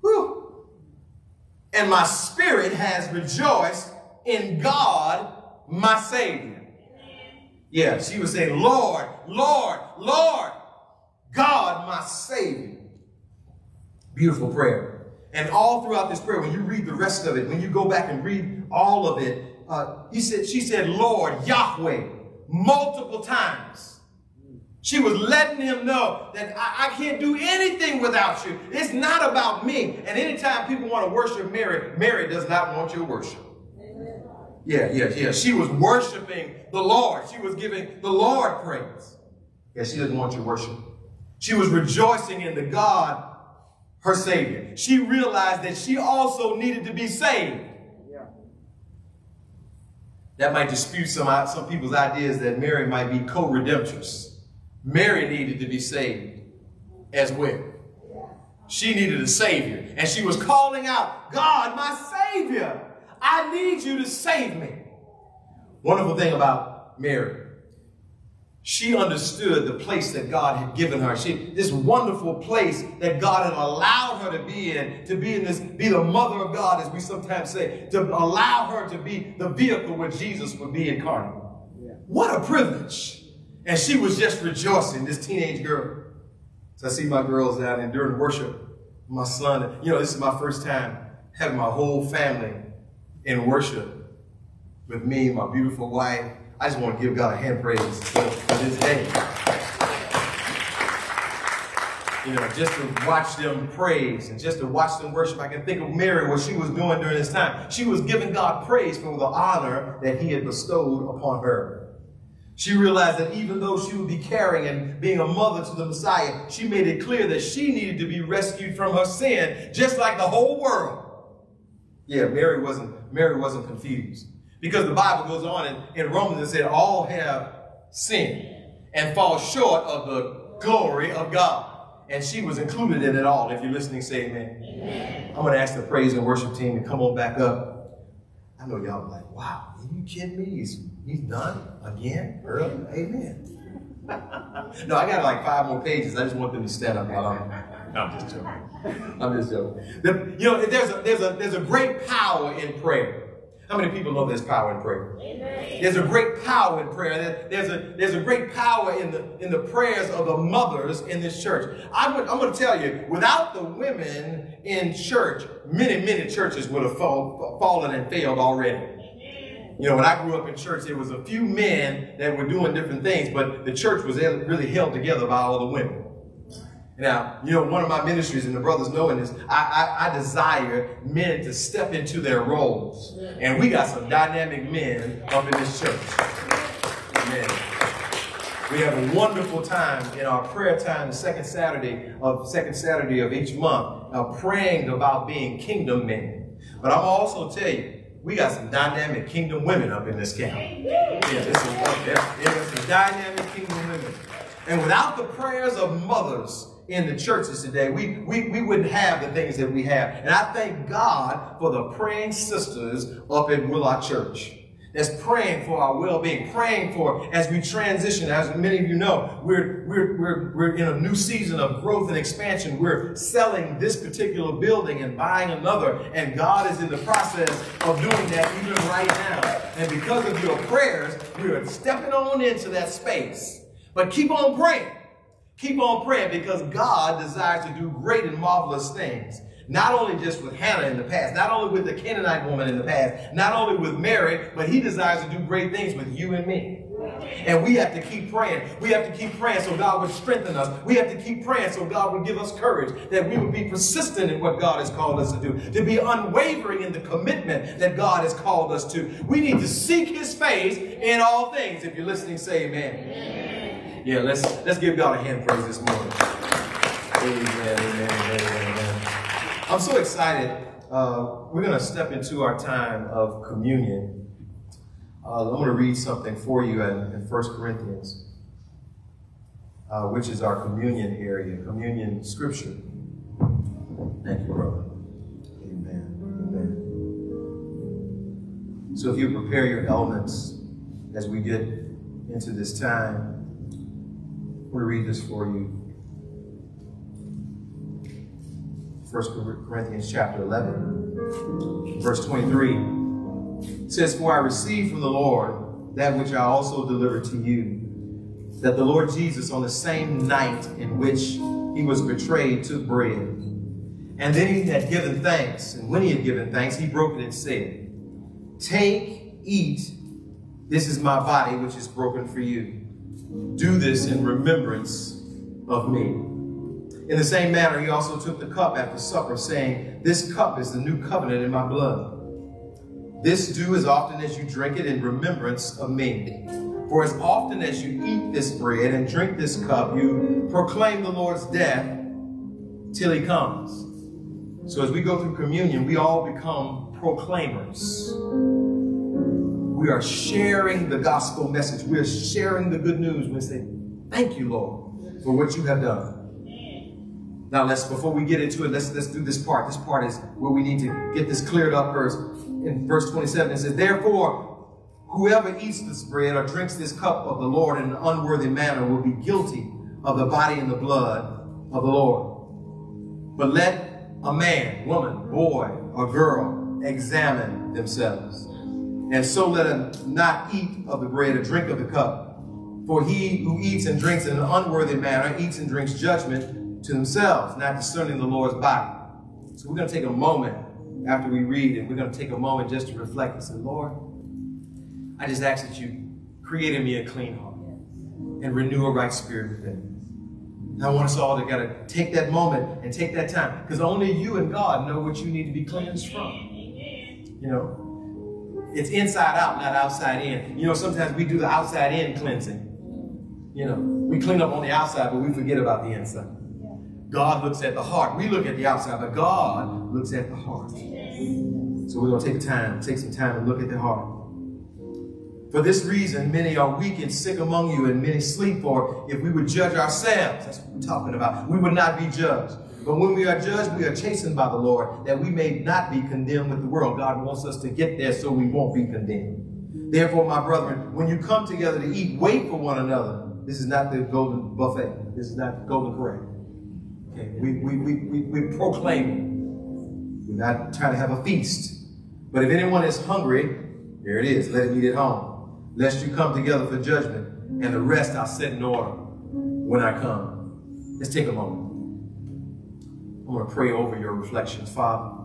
Whew. And my spirit has rejoiced in God, my Savior. Yeah, she was saying, Lord, Lord, Lord, God, my Savior. Beautiful prayer. And all throughout this prayer, when you read the rest of it, when you go back and read all of it, uh, he said, she said, Lord, Yahweh, multiple times. She was letting him know that I, I, can't do anything without you. It's not about me. And anytime people want to worship Mary, Mary does not want your worship. Yeah, yeah, yeah. She was worshiping the Lord. She was giving the Lord praise. Yeah, she doesn't want your worship. She was rejoicing in the God her Savior. She realized that she also needed to be saved. Yeah. That might dispute some, uh, some people's ideas that Mary might be co-redemptrix. Mary needed to be saved as well. She needed a Savior. And she was calling out, God, my Savior, I need you to save me. Wonderful thing about Mary she understood the place that God had given her. She, this wonderful place that God had allowed her to be in, to be in this, be the mother of God, as we sometimes say, to allow her to be the vehicle where Jesus would be incarnate. Yeah. What a privilege. And she was just rejoicing, this teenage girl. So I see my girls down there during worship, my son, you know, this is my first time having my whole family in worship with me, my beautiful wife, I just want to give God a hand praise for, for this day. You know, just to watch them praise and just to watch them worship. I can think of Mary, what she was doing during this time. She was giving God praise for the honor that he had bestowed upon her. She realized that even though she would be carrying and being a mother to the Messiah, she made it clear that she needed to be rescued from her sin, just like the whole world. Yeah, Mary wasn't, Mary wasn't confused. Because the Bible goes on in, in Romans and said, all have sinned and fall short of the glory of God. And she was included in it all. If you're listening, say amen. amen. I'm going to ask the praise and worship team to come on back up. I know y'all like, wow, are you kidding me? He's, he's done again? Early? Amen. [LAUGHS] no, I got like five more pages. I just want them to stand up while I'm. No, [LAUGHS] I'm just joking. I'm just joking. The, you know, there's a, there's, a, there's a great power in prayer. How many people know there's power in prayer? Amen. There's a great power in prayer. There's a, there's a great power in the, in the prayers of the mothers in this church. I'm, I'm going to tell you, without the women in church, many, many churches would have fall, fallen and failed already. You know, when I grew up in church, there was a few men that were doing different things, but the church was really held together by all the women. Now, you know, one of my ministries, and the brothers knowing this, I, I, I desire men to step into their roles. And we got some dynamic men up in this church. Amen. We have a wonderful time in our prayer time, the second Saturday of second Saturday of each month, uh, praying about being kingdom men. But I'm also tell you, we got some dynamic kingdom women up in this camp. Yeah, yeah, yeah, some dynamic kingdom women. And without the prayers of mothers, in the churches today, we, we, we wouldn't have the things that we have. And I thank God for the praying sisters up at Willott Church that's praying for our well-being, praying for as we transition. As many of you know, we're, we're, we're, we're in a new season of growth and expansion. We're selling this particular building and buying another, and God is in the process of doing that even right now. And because of your prayers, we are stepping on into that space. But keep on praying. Keep on praying because God desires to do great and marvelous things. Not only just with Hannah in the past, not only with the Canaanite woman in the past, not only with Mary, but he desires to do great things with you and me. And we have to keep praying. We have to keep praying so God would strengthen us. We have to keep praying so God would give us courage, that we would be persistent in what God has called us to do, to be unwavering in the commitment that God has called us to. We need to seek his face in all things. If you're listening, say amen. amen. Yeah, let's let's give God a hand praise this morning. Amen, amen, amen, amen. I'm so excited. Uh, we're going to step into our time of communion. Uh, I'm going to read something for you in, in 1 Corinthians, uh, which is our communion area, communion scripture. Thank you, brother. Amen. Amen. So if you prepare your elements as we get into this time, I'm going to read this for you. 1 Corinthians chapter 11, verse 23. It says, For I received from the Lord that which I also delivered to you, that the Lord Jesus on the same night in which he was betrayed took bread. And then he had given thanks. And when he had given thanks, he broke it and said, Take, eat, this is my body, which is broken for you. Do this in remembrance of me. In the same manner, he also took the cup after supper, saying, This cup is the new covenant in my blood. This do as often as you drink it in remembrance of me. For as often as you eat this bread and drink this cup, you proclaim the Lord's death till he comes. So as we go through communion, we all become proclaimers. We are sharing the gospel message. We are sharing the good news. We say, thank you, Lord, for what you have done. Now let's, before we get into it, let's, let's do this part. This part is where we need to get this cleared up first. In verse 27, it says, Therefore, whoever eats this bread or drinks this cup of the Lord in an unworthy manner will be guilty of the body and the blood of the Lord. But let a man, woman, boy, or girl examine themselves. And so let him not eat of the bread or drink of the cup. For he who eats and drinks in an unworthy manner eats and drinks judgment to themselves, not discerning the Lord's body. So we're going to take a moment after we read and we're going to take a moment just to reflect and say, Lord, I just ask that you create in me a clean heart and renew a right spirit within me. And I want us all to got to take that moment and take that time because only you and God know what you need to be cleansed from. You know, it's inside out, not outside in. You know, sometimes we do the outside in cleansing. You know, we clean up on the outside, but we forget about the inside. God looks at the heart. We look at the outside, but God looks at the heart. So we're going to take time, take some time and look at the heart. For this reason, many are weak and sick among you, and many sleep. For if we would judge ourselves, that's what we're talking about, we would not be judged. But when we are judged, we are chastened by the Lord, that we may not be condemned with the world. God wants us to get there so we won't be condemned. Therefore, my brethren, when you come together to eat, wait for one another. This is not the golden buffet. This is not the golden corral. Okay, we, we, we, we, we're. We're not trying to have a feast. But if anyone is hungry, there it is. Let him eat at home. Lest you come together for judgment, and the rest I'll set in order when I come. Let's take a moment. To pray over your reflections. Father,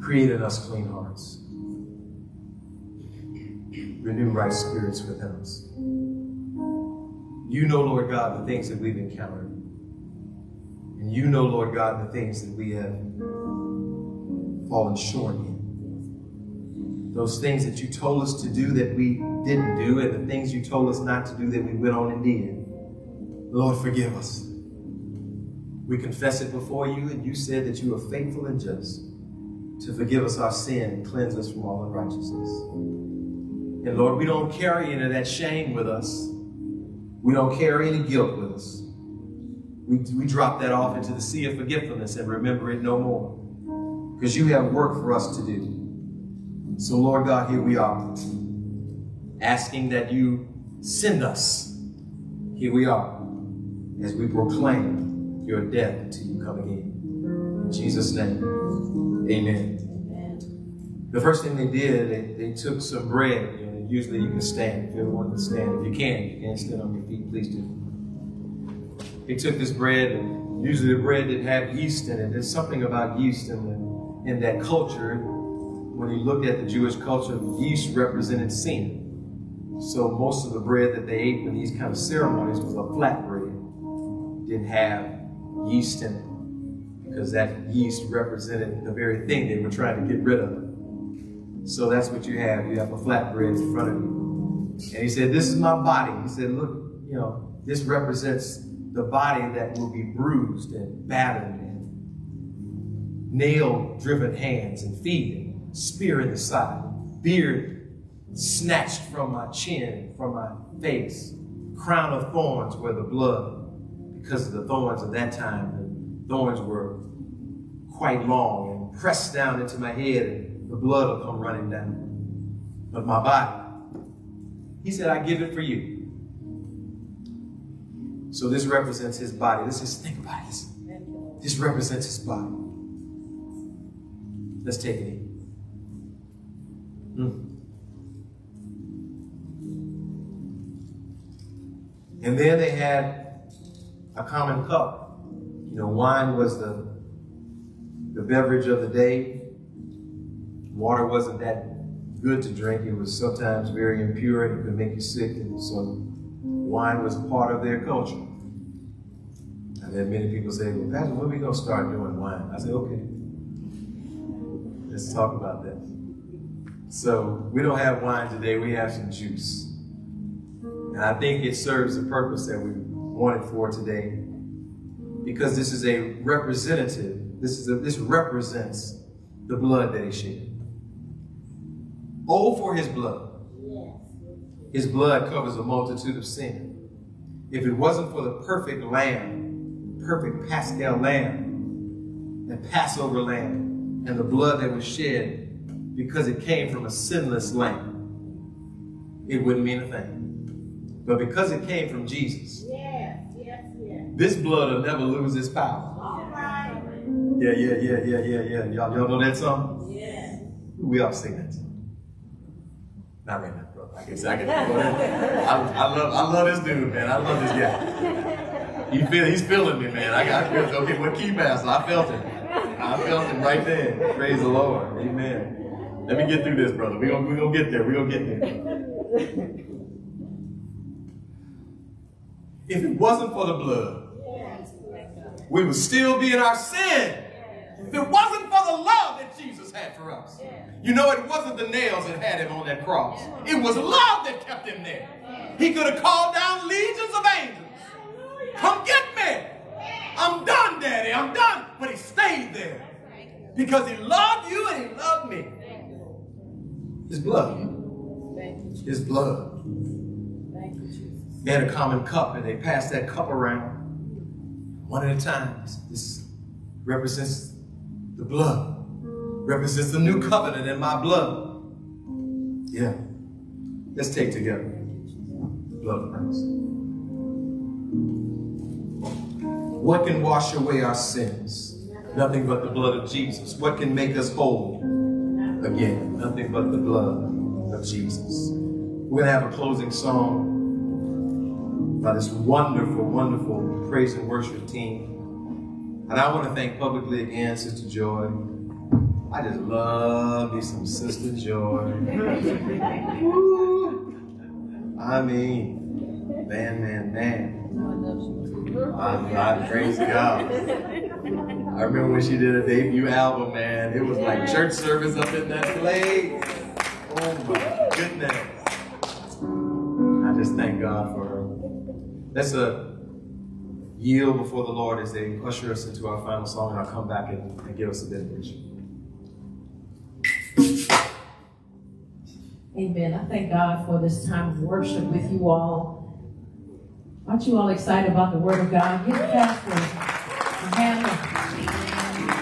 create in us clean hearts. Renew right spirits within us. You know, Lord God, the things that we've encountered. And you know, Lord God, the things that we have fallen short in. Those things that you told us to do that we didn't do, and the things you told us not to do that we went on and did. Lord, forgive us. We confess it before you, and you said that you are faithful and just to forgive us our sin and cleanse us from all unrighteousness. And Lord, we don't carry any of that shame with us. We don't carry any guilt with us. We, we drop that off into the sea of forgetfulness and remember it no more. Because you have work for us to do. So, Lord God, here we are, asking that you send us. Here we are, as we proclaim your death until you come again. In Jesus' name, amen. The first thing they did, they, they took some bread. You know, usually you can stand if you ever want to stand. If you can, if you can't stand on your feet, please do. They took this bread, and usually the bread didn't have yeast in it. There's something about yeast in, the, in that culture. When you look at the Jewish culture, yeast represented sin. So most of the bread that they ate in these kind of ceremonies was a flat bread. Didn't have yeast in it because that yeast represented the very thing they were trying to get rid of. So that's what you have. You have a flat bread in front of you. And he said, this is my body. He said, look, you know, this represents the body that will be bruised and battered and nail-driven hands and feet and spear in the side, beard snatched from my chin, from my face, crown of thorns where the blood, because of the thorns of that time, the thorns were quite long and pressed down into my head and the blood will come running down of my body. He said, I give it for you. So this represents his body. Let's just think about this. This represents his body. Let's take it in. Mm. And then they had a common cup. You know, wine was the the beverage of the day. Water wasn't that good to drink. It was sometimes very impure it could make you sick. And so wine was part of their culture. And then many people say, well, Pastor, when are we going to start doing wine? I said, okay. Let's talk about that. So we don't have wine today. We have some juice. And I think it serves the purpose that we wanted for today because this is a representative. This is a, this represents the blood that he shed. Oh, for his blood. His blood covers a multitude of sin. If it wasn't for the perfect lamb, perfect Paschal lamb, and Passover lamb, and the blood that was shed because it came from a sinless lamb, it wouldn't mean a thing. But because it came from Jesus, yes. This blood will never lose its power. Right. Yeah, yeah, yeah, yeah, yeah, yeah. Y'all, y'all know that song? Yeah. We all sing that song. Not right now, bro. I guess I can. [LAUGHS] I, I love, I love this dude, man. I love this guy. He feel, he's feeling me, man. I got, I feel, okay, what key master? I felt it. I felt it right there. Praise the Lord. Amen. Let me get through this, brother. We gonna, we gonna get there. We're gonna get there. [LAUGHS] If it wasn't for the blood, we would still be in our sin. If it wasn't for the love that Jesus had for us. You know, it wasn't the nails that had him on that cross. It was love that kept him there. He could have called down legions of angels. Come get me. I'm done, Daddy. I'm done. But he stayed there. Because he loved you and he loved me. His blood. His blood. They had a common cup and they passed that cup around one at a time. This represents the blood. Represents the new covenant in my blood. Yeah. Let's take together. the Blood of Christ. What can wash away our sins? Nothing but the blood of Jesus. What can make us whole? Again, nothing but the blood of Jesus. We're going to have a closing song by this wonderful, wonderful praise and worship team. And I want to thank publicly again Sister Joy. I just love me some Sister Joy. [LAUGHS] I mean, man, man, man. I, I praise God. I remember when she did a debut album, man. It was like church service up in that place. Oh my goodness. I just thank God for her. Let's yield before the Lord as they usher us into our final song, and I'll come back and, and give us a benediction. Amen. I thank God for this time of worship with you all. Aren't you all excited about the Word of God? Give a hand. of-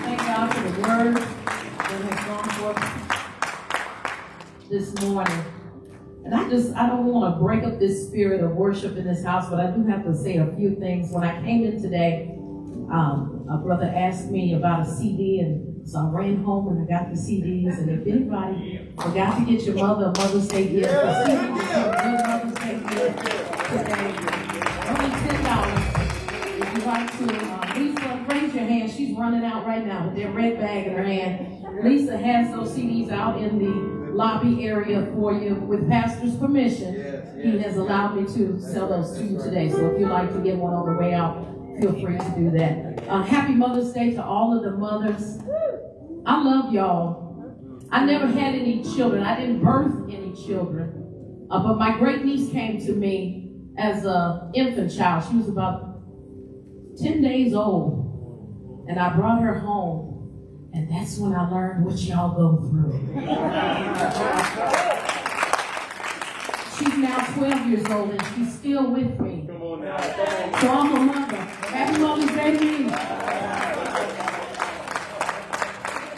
Thank God for the Word that has gone forth this morning. And I just, I don't want to break up this spirit of worship in this house, but I do have to say a few things. When I came in today, um, a brother asked me about a CD, and so I ran home and I got the CDs. And if anybody forgot to get your mother a Mother's Day gift, was a Mother's Day gift today. Like to, uh, Lisa, raise your hand. She's running out right now with that red bag in her hand. Lisa has those CDs out in the lobby area for you with pastor's permission. He has allowed me to sell those to you today. So if you'd like to get one on the way out, feel free to do that. Uh, happy Mother's Day to all of the mothers. I love y'all. I never had any children. I didn't birth any children. Uh, but my great niece came to me as an infant child. She was about 10 days old. And I brought her home. And that's when I learned what y'all go through. She's now 12 years old and she's still with me. So I'm a mother. Happy Mother's Day to me.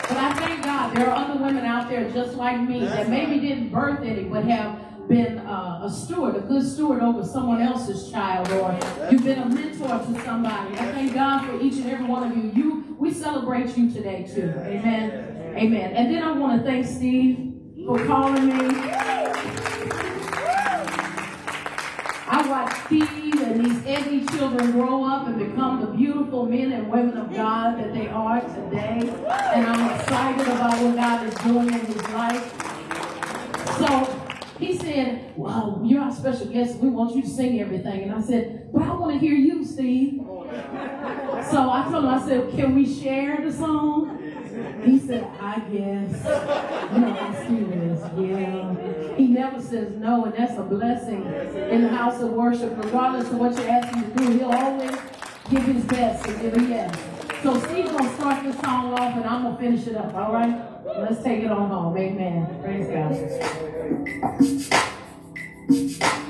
But I thank God there are other women out there just like me that maybe didn't birth any, but have been uh, a steward, a good steward over someone else's child, or you've been a mentor to somebody. I thank God for each and every one of you. You, we celebrate you today too. Amen. Amen. And then I want to thank Steve for calling me. I watched Steve and these Eddie children grow up and become the beautiful men and women of God that they are today. And I'm excited about what God is doing in his life. So he said, Well, you're our special guest. We want you to sing everything. And I said, But I want to hear you, Steve. So I told him, I said, Can we share the song? He said, I guess. He is. Yeah. He never says no, and that's a blessing in the house of worship. Regardless of what you ask him to do, he'll always give his best and give a yes. So Steve's gonna start this song off and I'm gonna finish it up, all right? Let's take it on home. Amen. Praise God.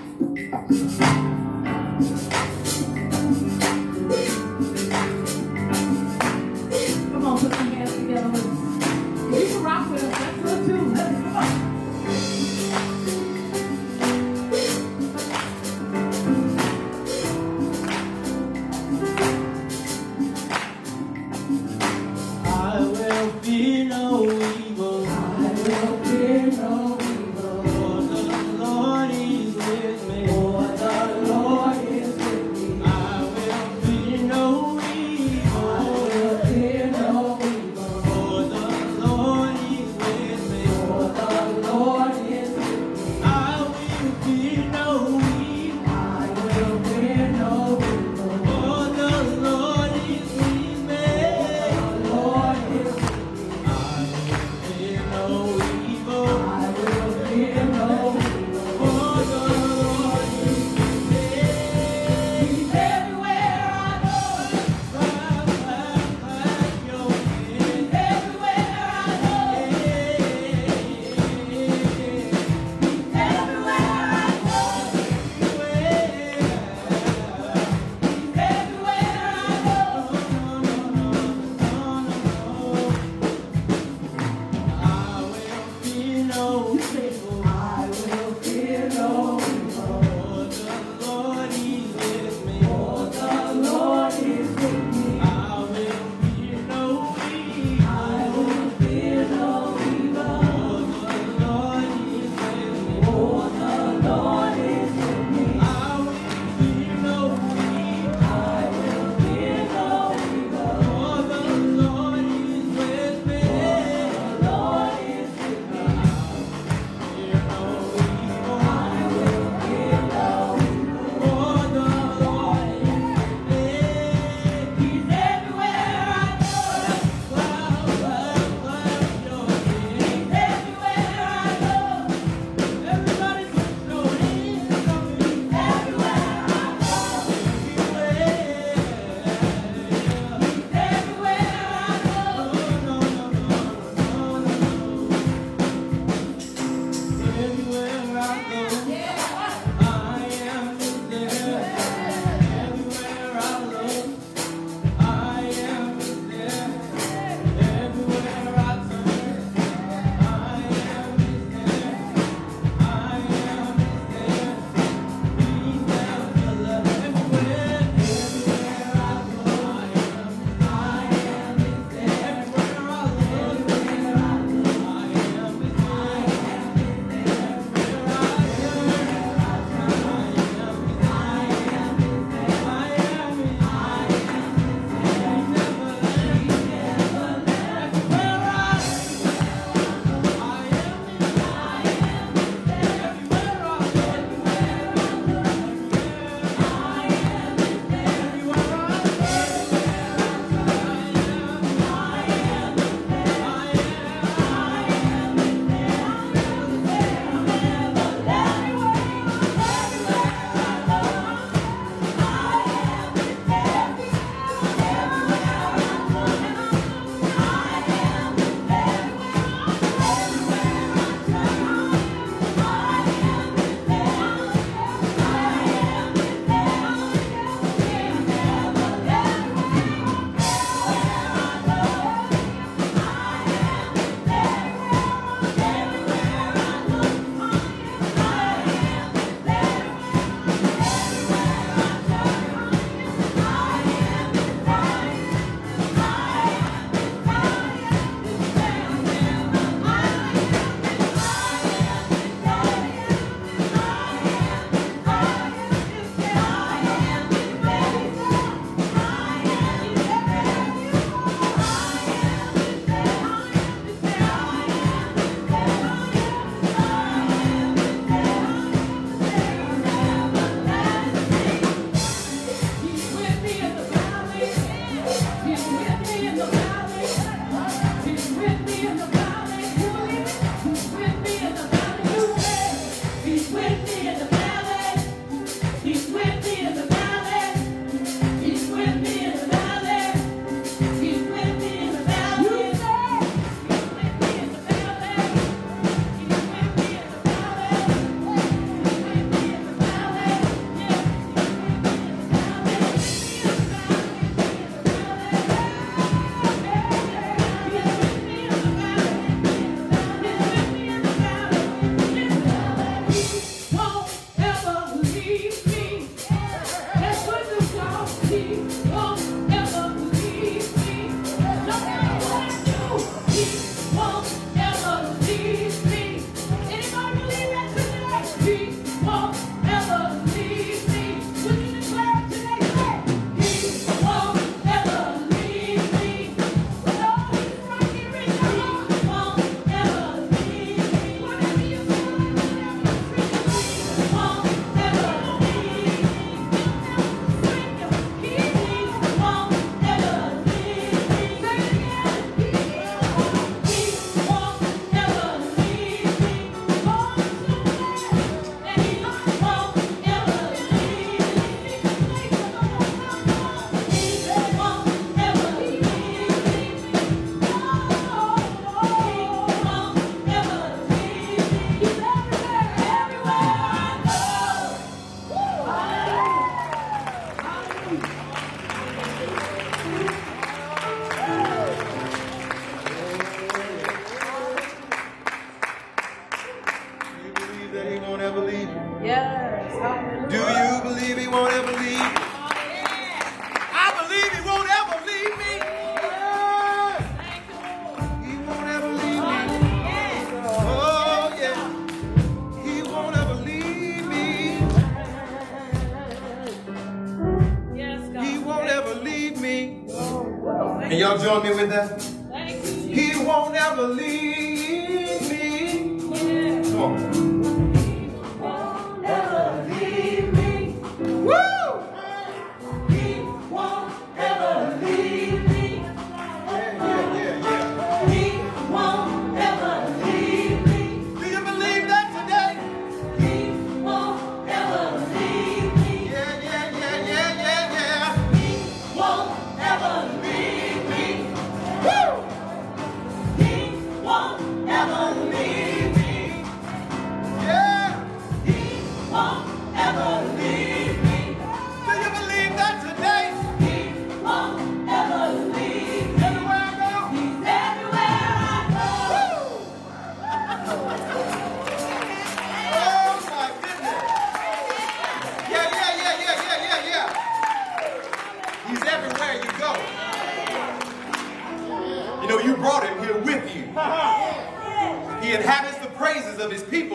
And y'all join me with that? Thank you. He won't ever leave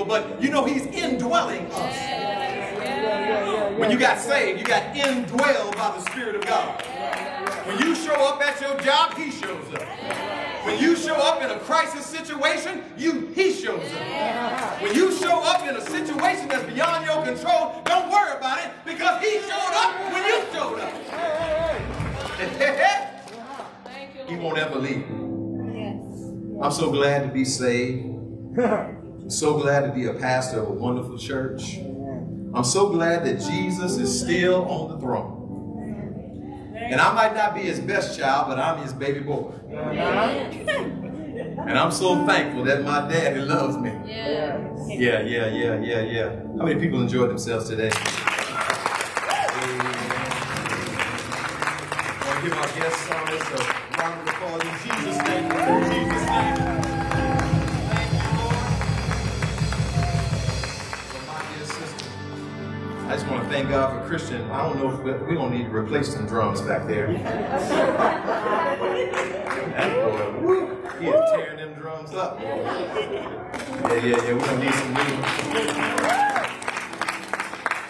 people, but you know he's indwelling us. When you got saved, you got indwelled by the Spirit of God. When you show up at your job, he shows up. When you show up in a crisis situation, you he shows up. When you show up in a situation that's beyond your control, don't worry about it because he showed up when you showed up. [LAUGHS] He won't ever leave me. I'm so glad to be saved. [LAUGHS] I'm so glad to be a pastor of a wonderful church. I'm so glad that Jesus is still on the throne. And I might not be his best child, but I'm his baby boy. And I'm so thankful that my daddy loves me. Yeah, yeah, yeah, yeah, yeah. How many people enjoyed themselves today? God for Christian. I don't know if we- going to need to replace some drums back there. That boy, he is tearing them drums up. Yeah, yeah, yeah. We're gonna need some new.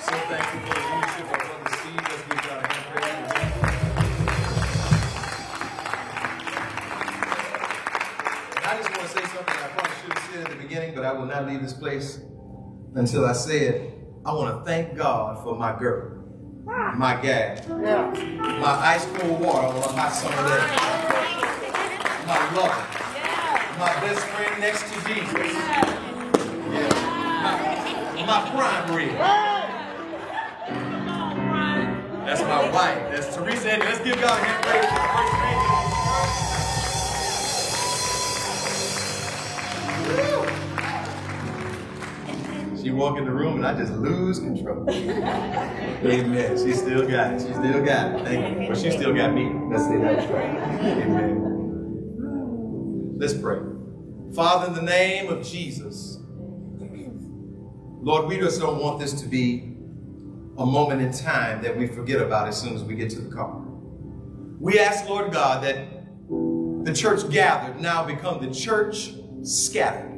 So thankful for the leadership of Brother Steve. Let's give God a hand praise. I just want to say something I probably should have said at the beginning, but I will not leave this place until I say it. I want to thank God for my girl, my gal, my ice cold water on a hot summer day, my lover my best friend next to Jesus. Yeah. My, my prime rib. That's my wife. That's Teresa. Andy. Let's give God a hand praise She walk in the room and I just lose control. [LAUGHS] Amen. She still got it. She still got it. Thank you. But she still got me. Let's say that. Amen. Let's pray. Father, in the name of Jesus, Lord, we just don't want this to be a moment in time that we forget about as soon as we get to the car. We ask, Lord God, that the church gathered now become the church scattered.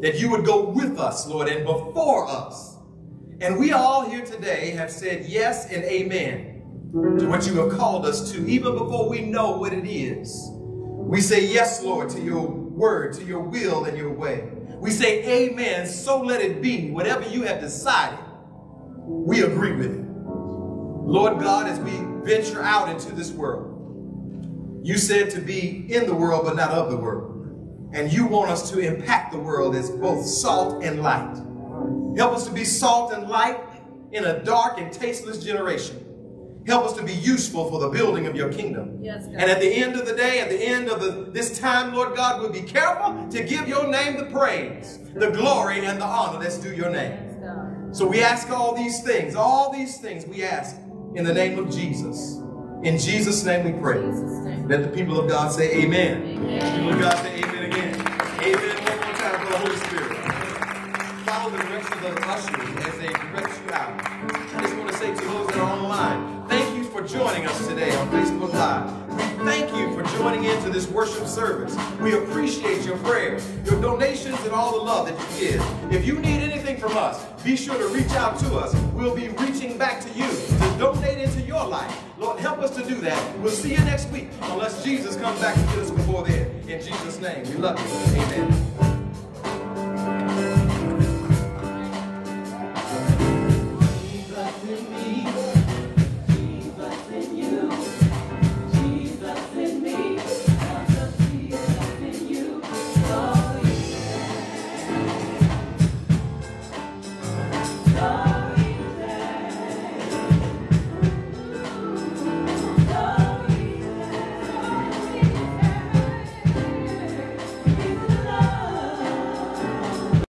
That you would go with us, Lord, and before us. And we all here today have said yes and amen to what you have called us to, even before we know what it is. We say yes, Lord, to your word, to your will and your way. We say amen, so let it be. Whatever you have decided, we agree with it. Lord God, as we venture out into this world, you said to be in the world, but not of the world. And you want us to impact the world as both salt and light. Help us to be salt and light in a dark and tasteless generation. Help us to be useful for the building of your kingdom. Yes, God. And at the end of the day, at the end of the, this time, Lord God, we'll be careful to give your name the praise, the glory, and the honor that's due your name. Yes, So we ask all these things, all these things we ask in the name of Jesus. In Jesus' name we pray. In Jesus' name. Let the people of God say amen. Amen. People of God say amen again. Amen one more time for the Holy Spirit. Follow the directions of the ushers as they direct you out. I just want to say to those that are online, thank you for joining us today on Facebook Live. Thank you for joining into this worship service. We appreciate your prayers, your donations, and all the love that you give. If you need anything from us, be sure to reach out to us. We'll be reaching back to you to donate into your life. Lord, help us to do that. We'll see you next week unless Jesus comes back to get us before then. In Jesus' name, we love you. Amen.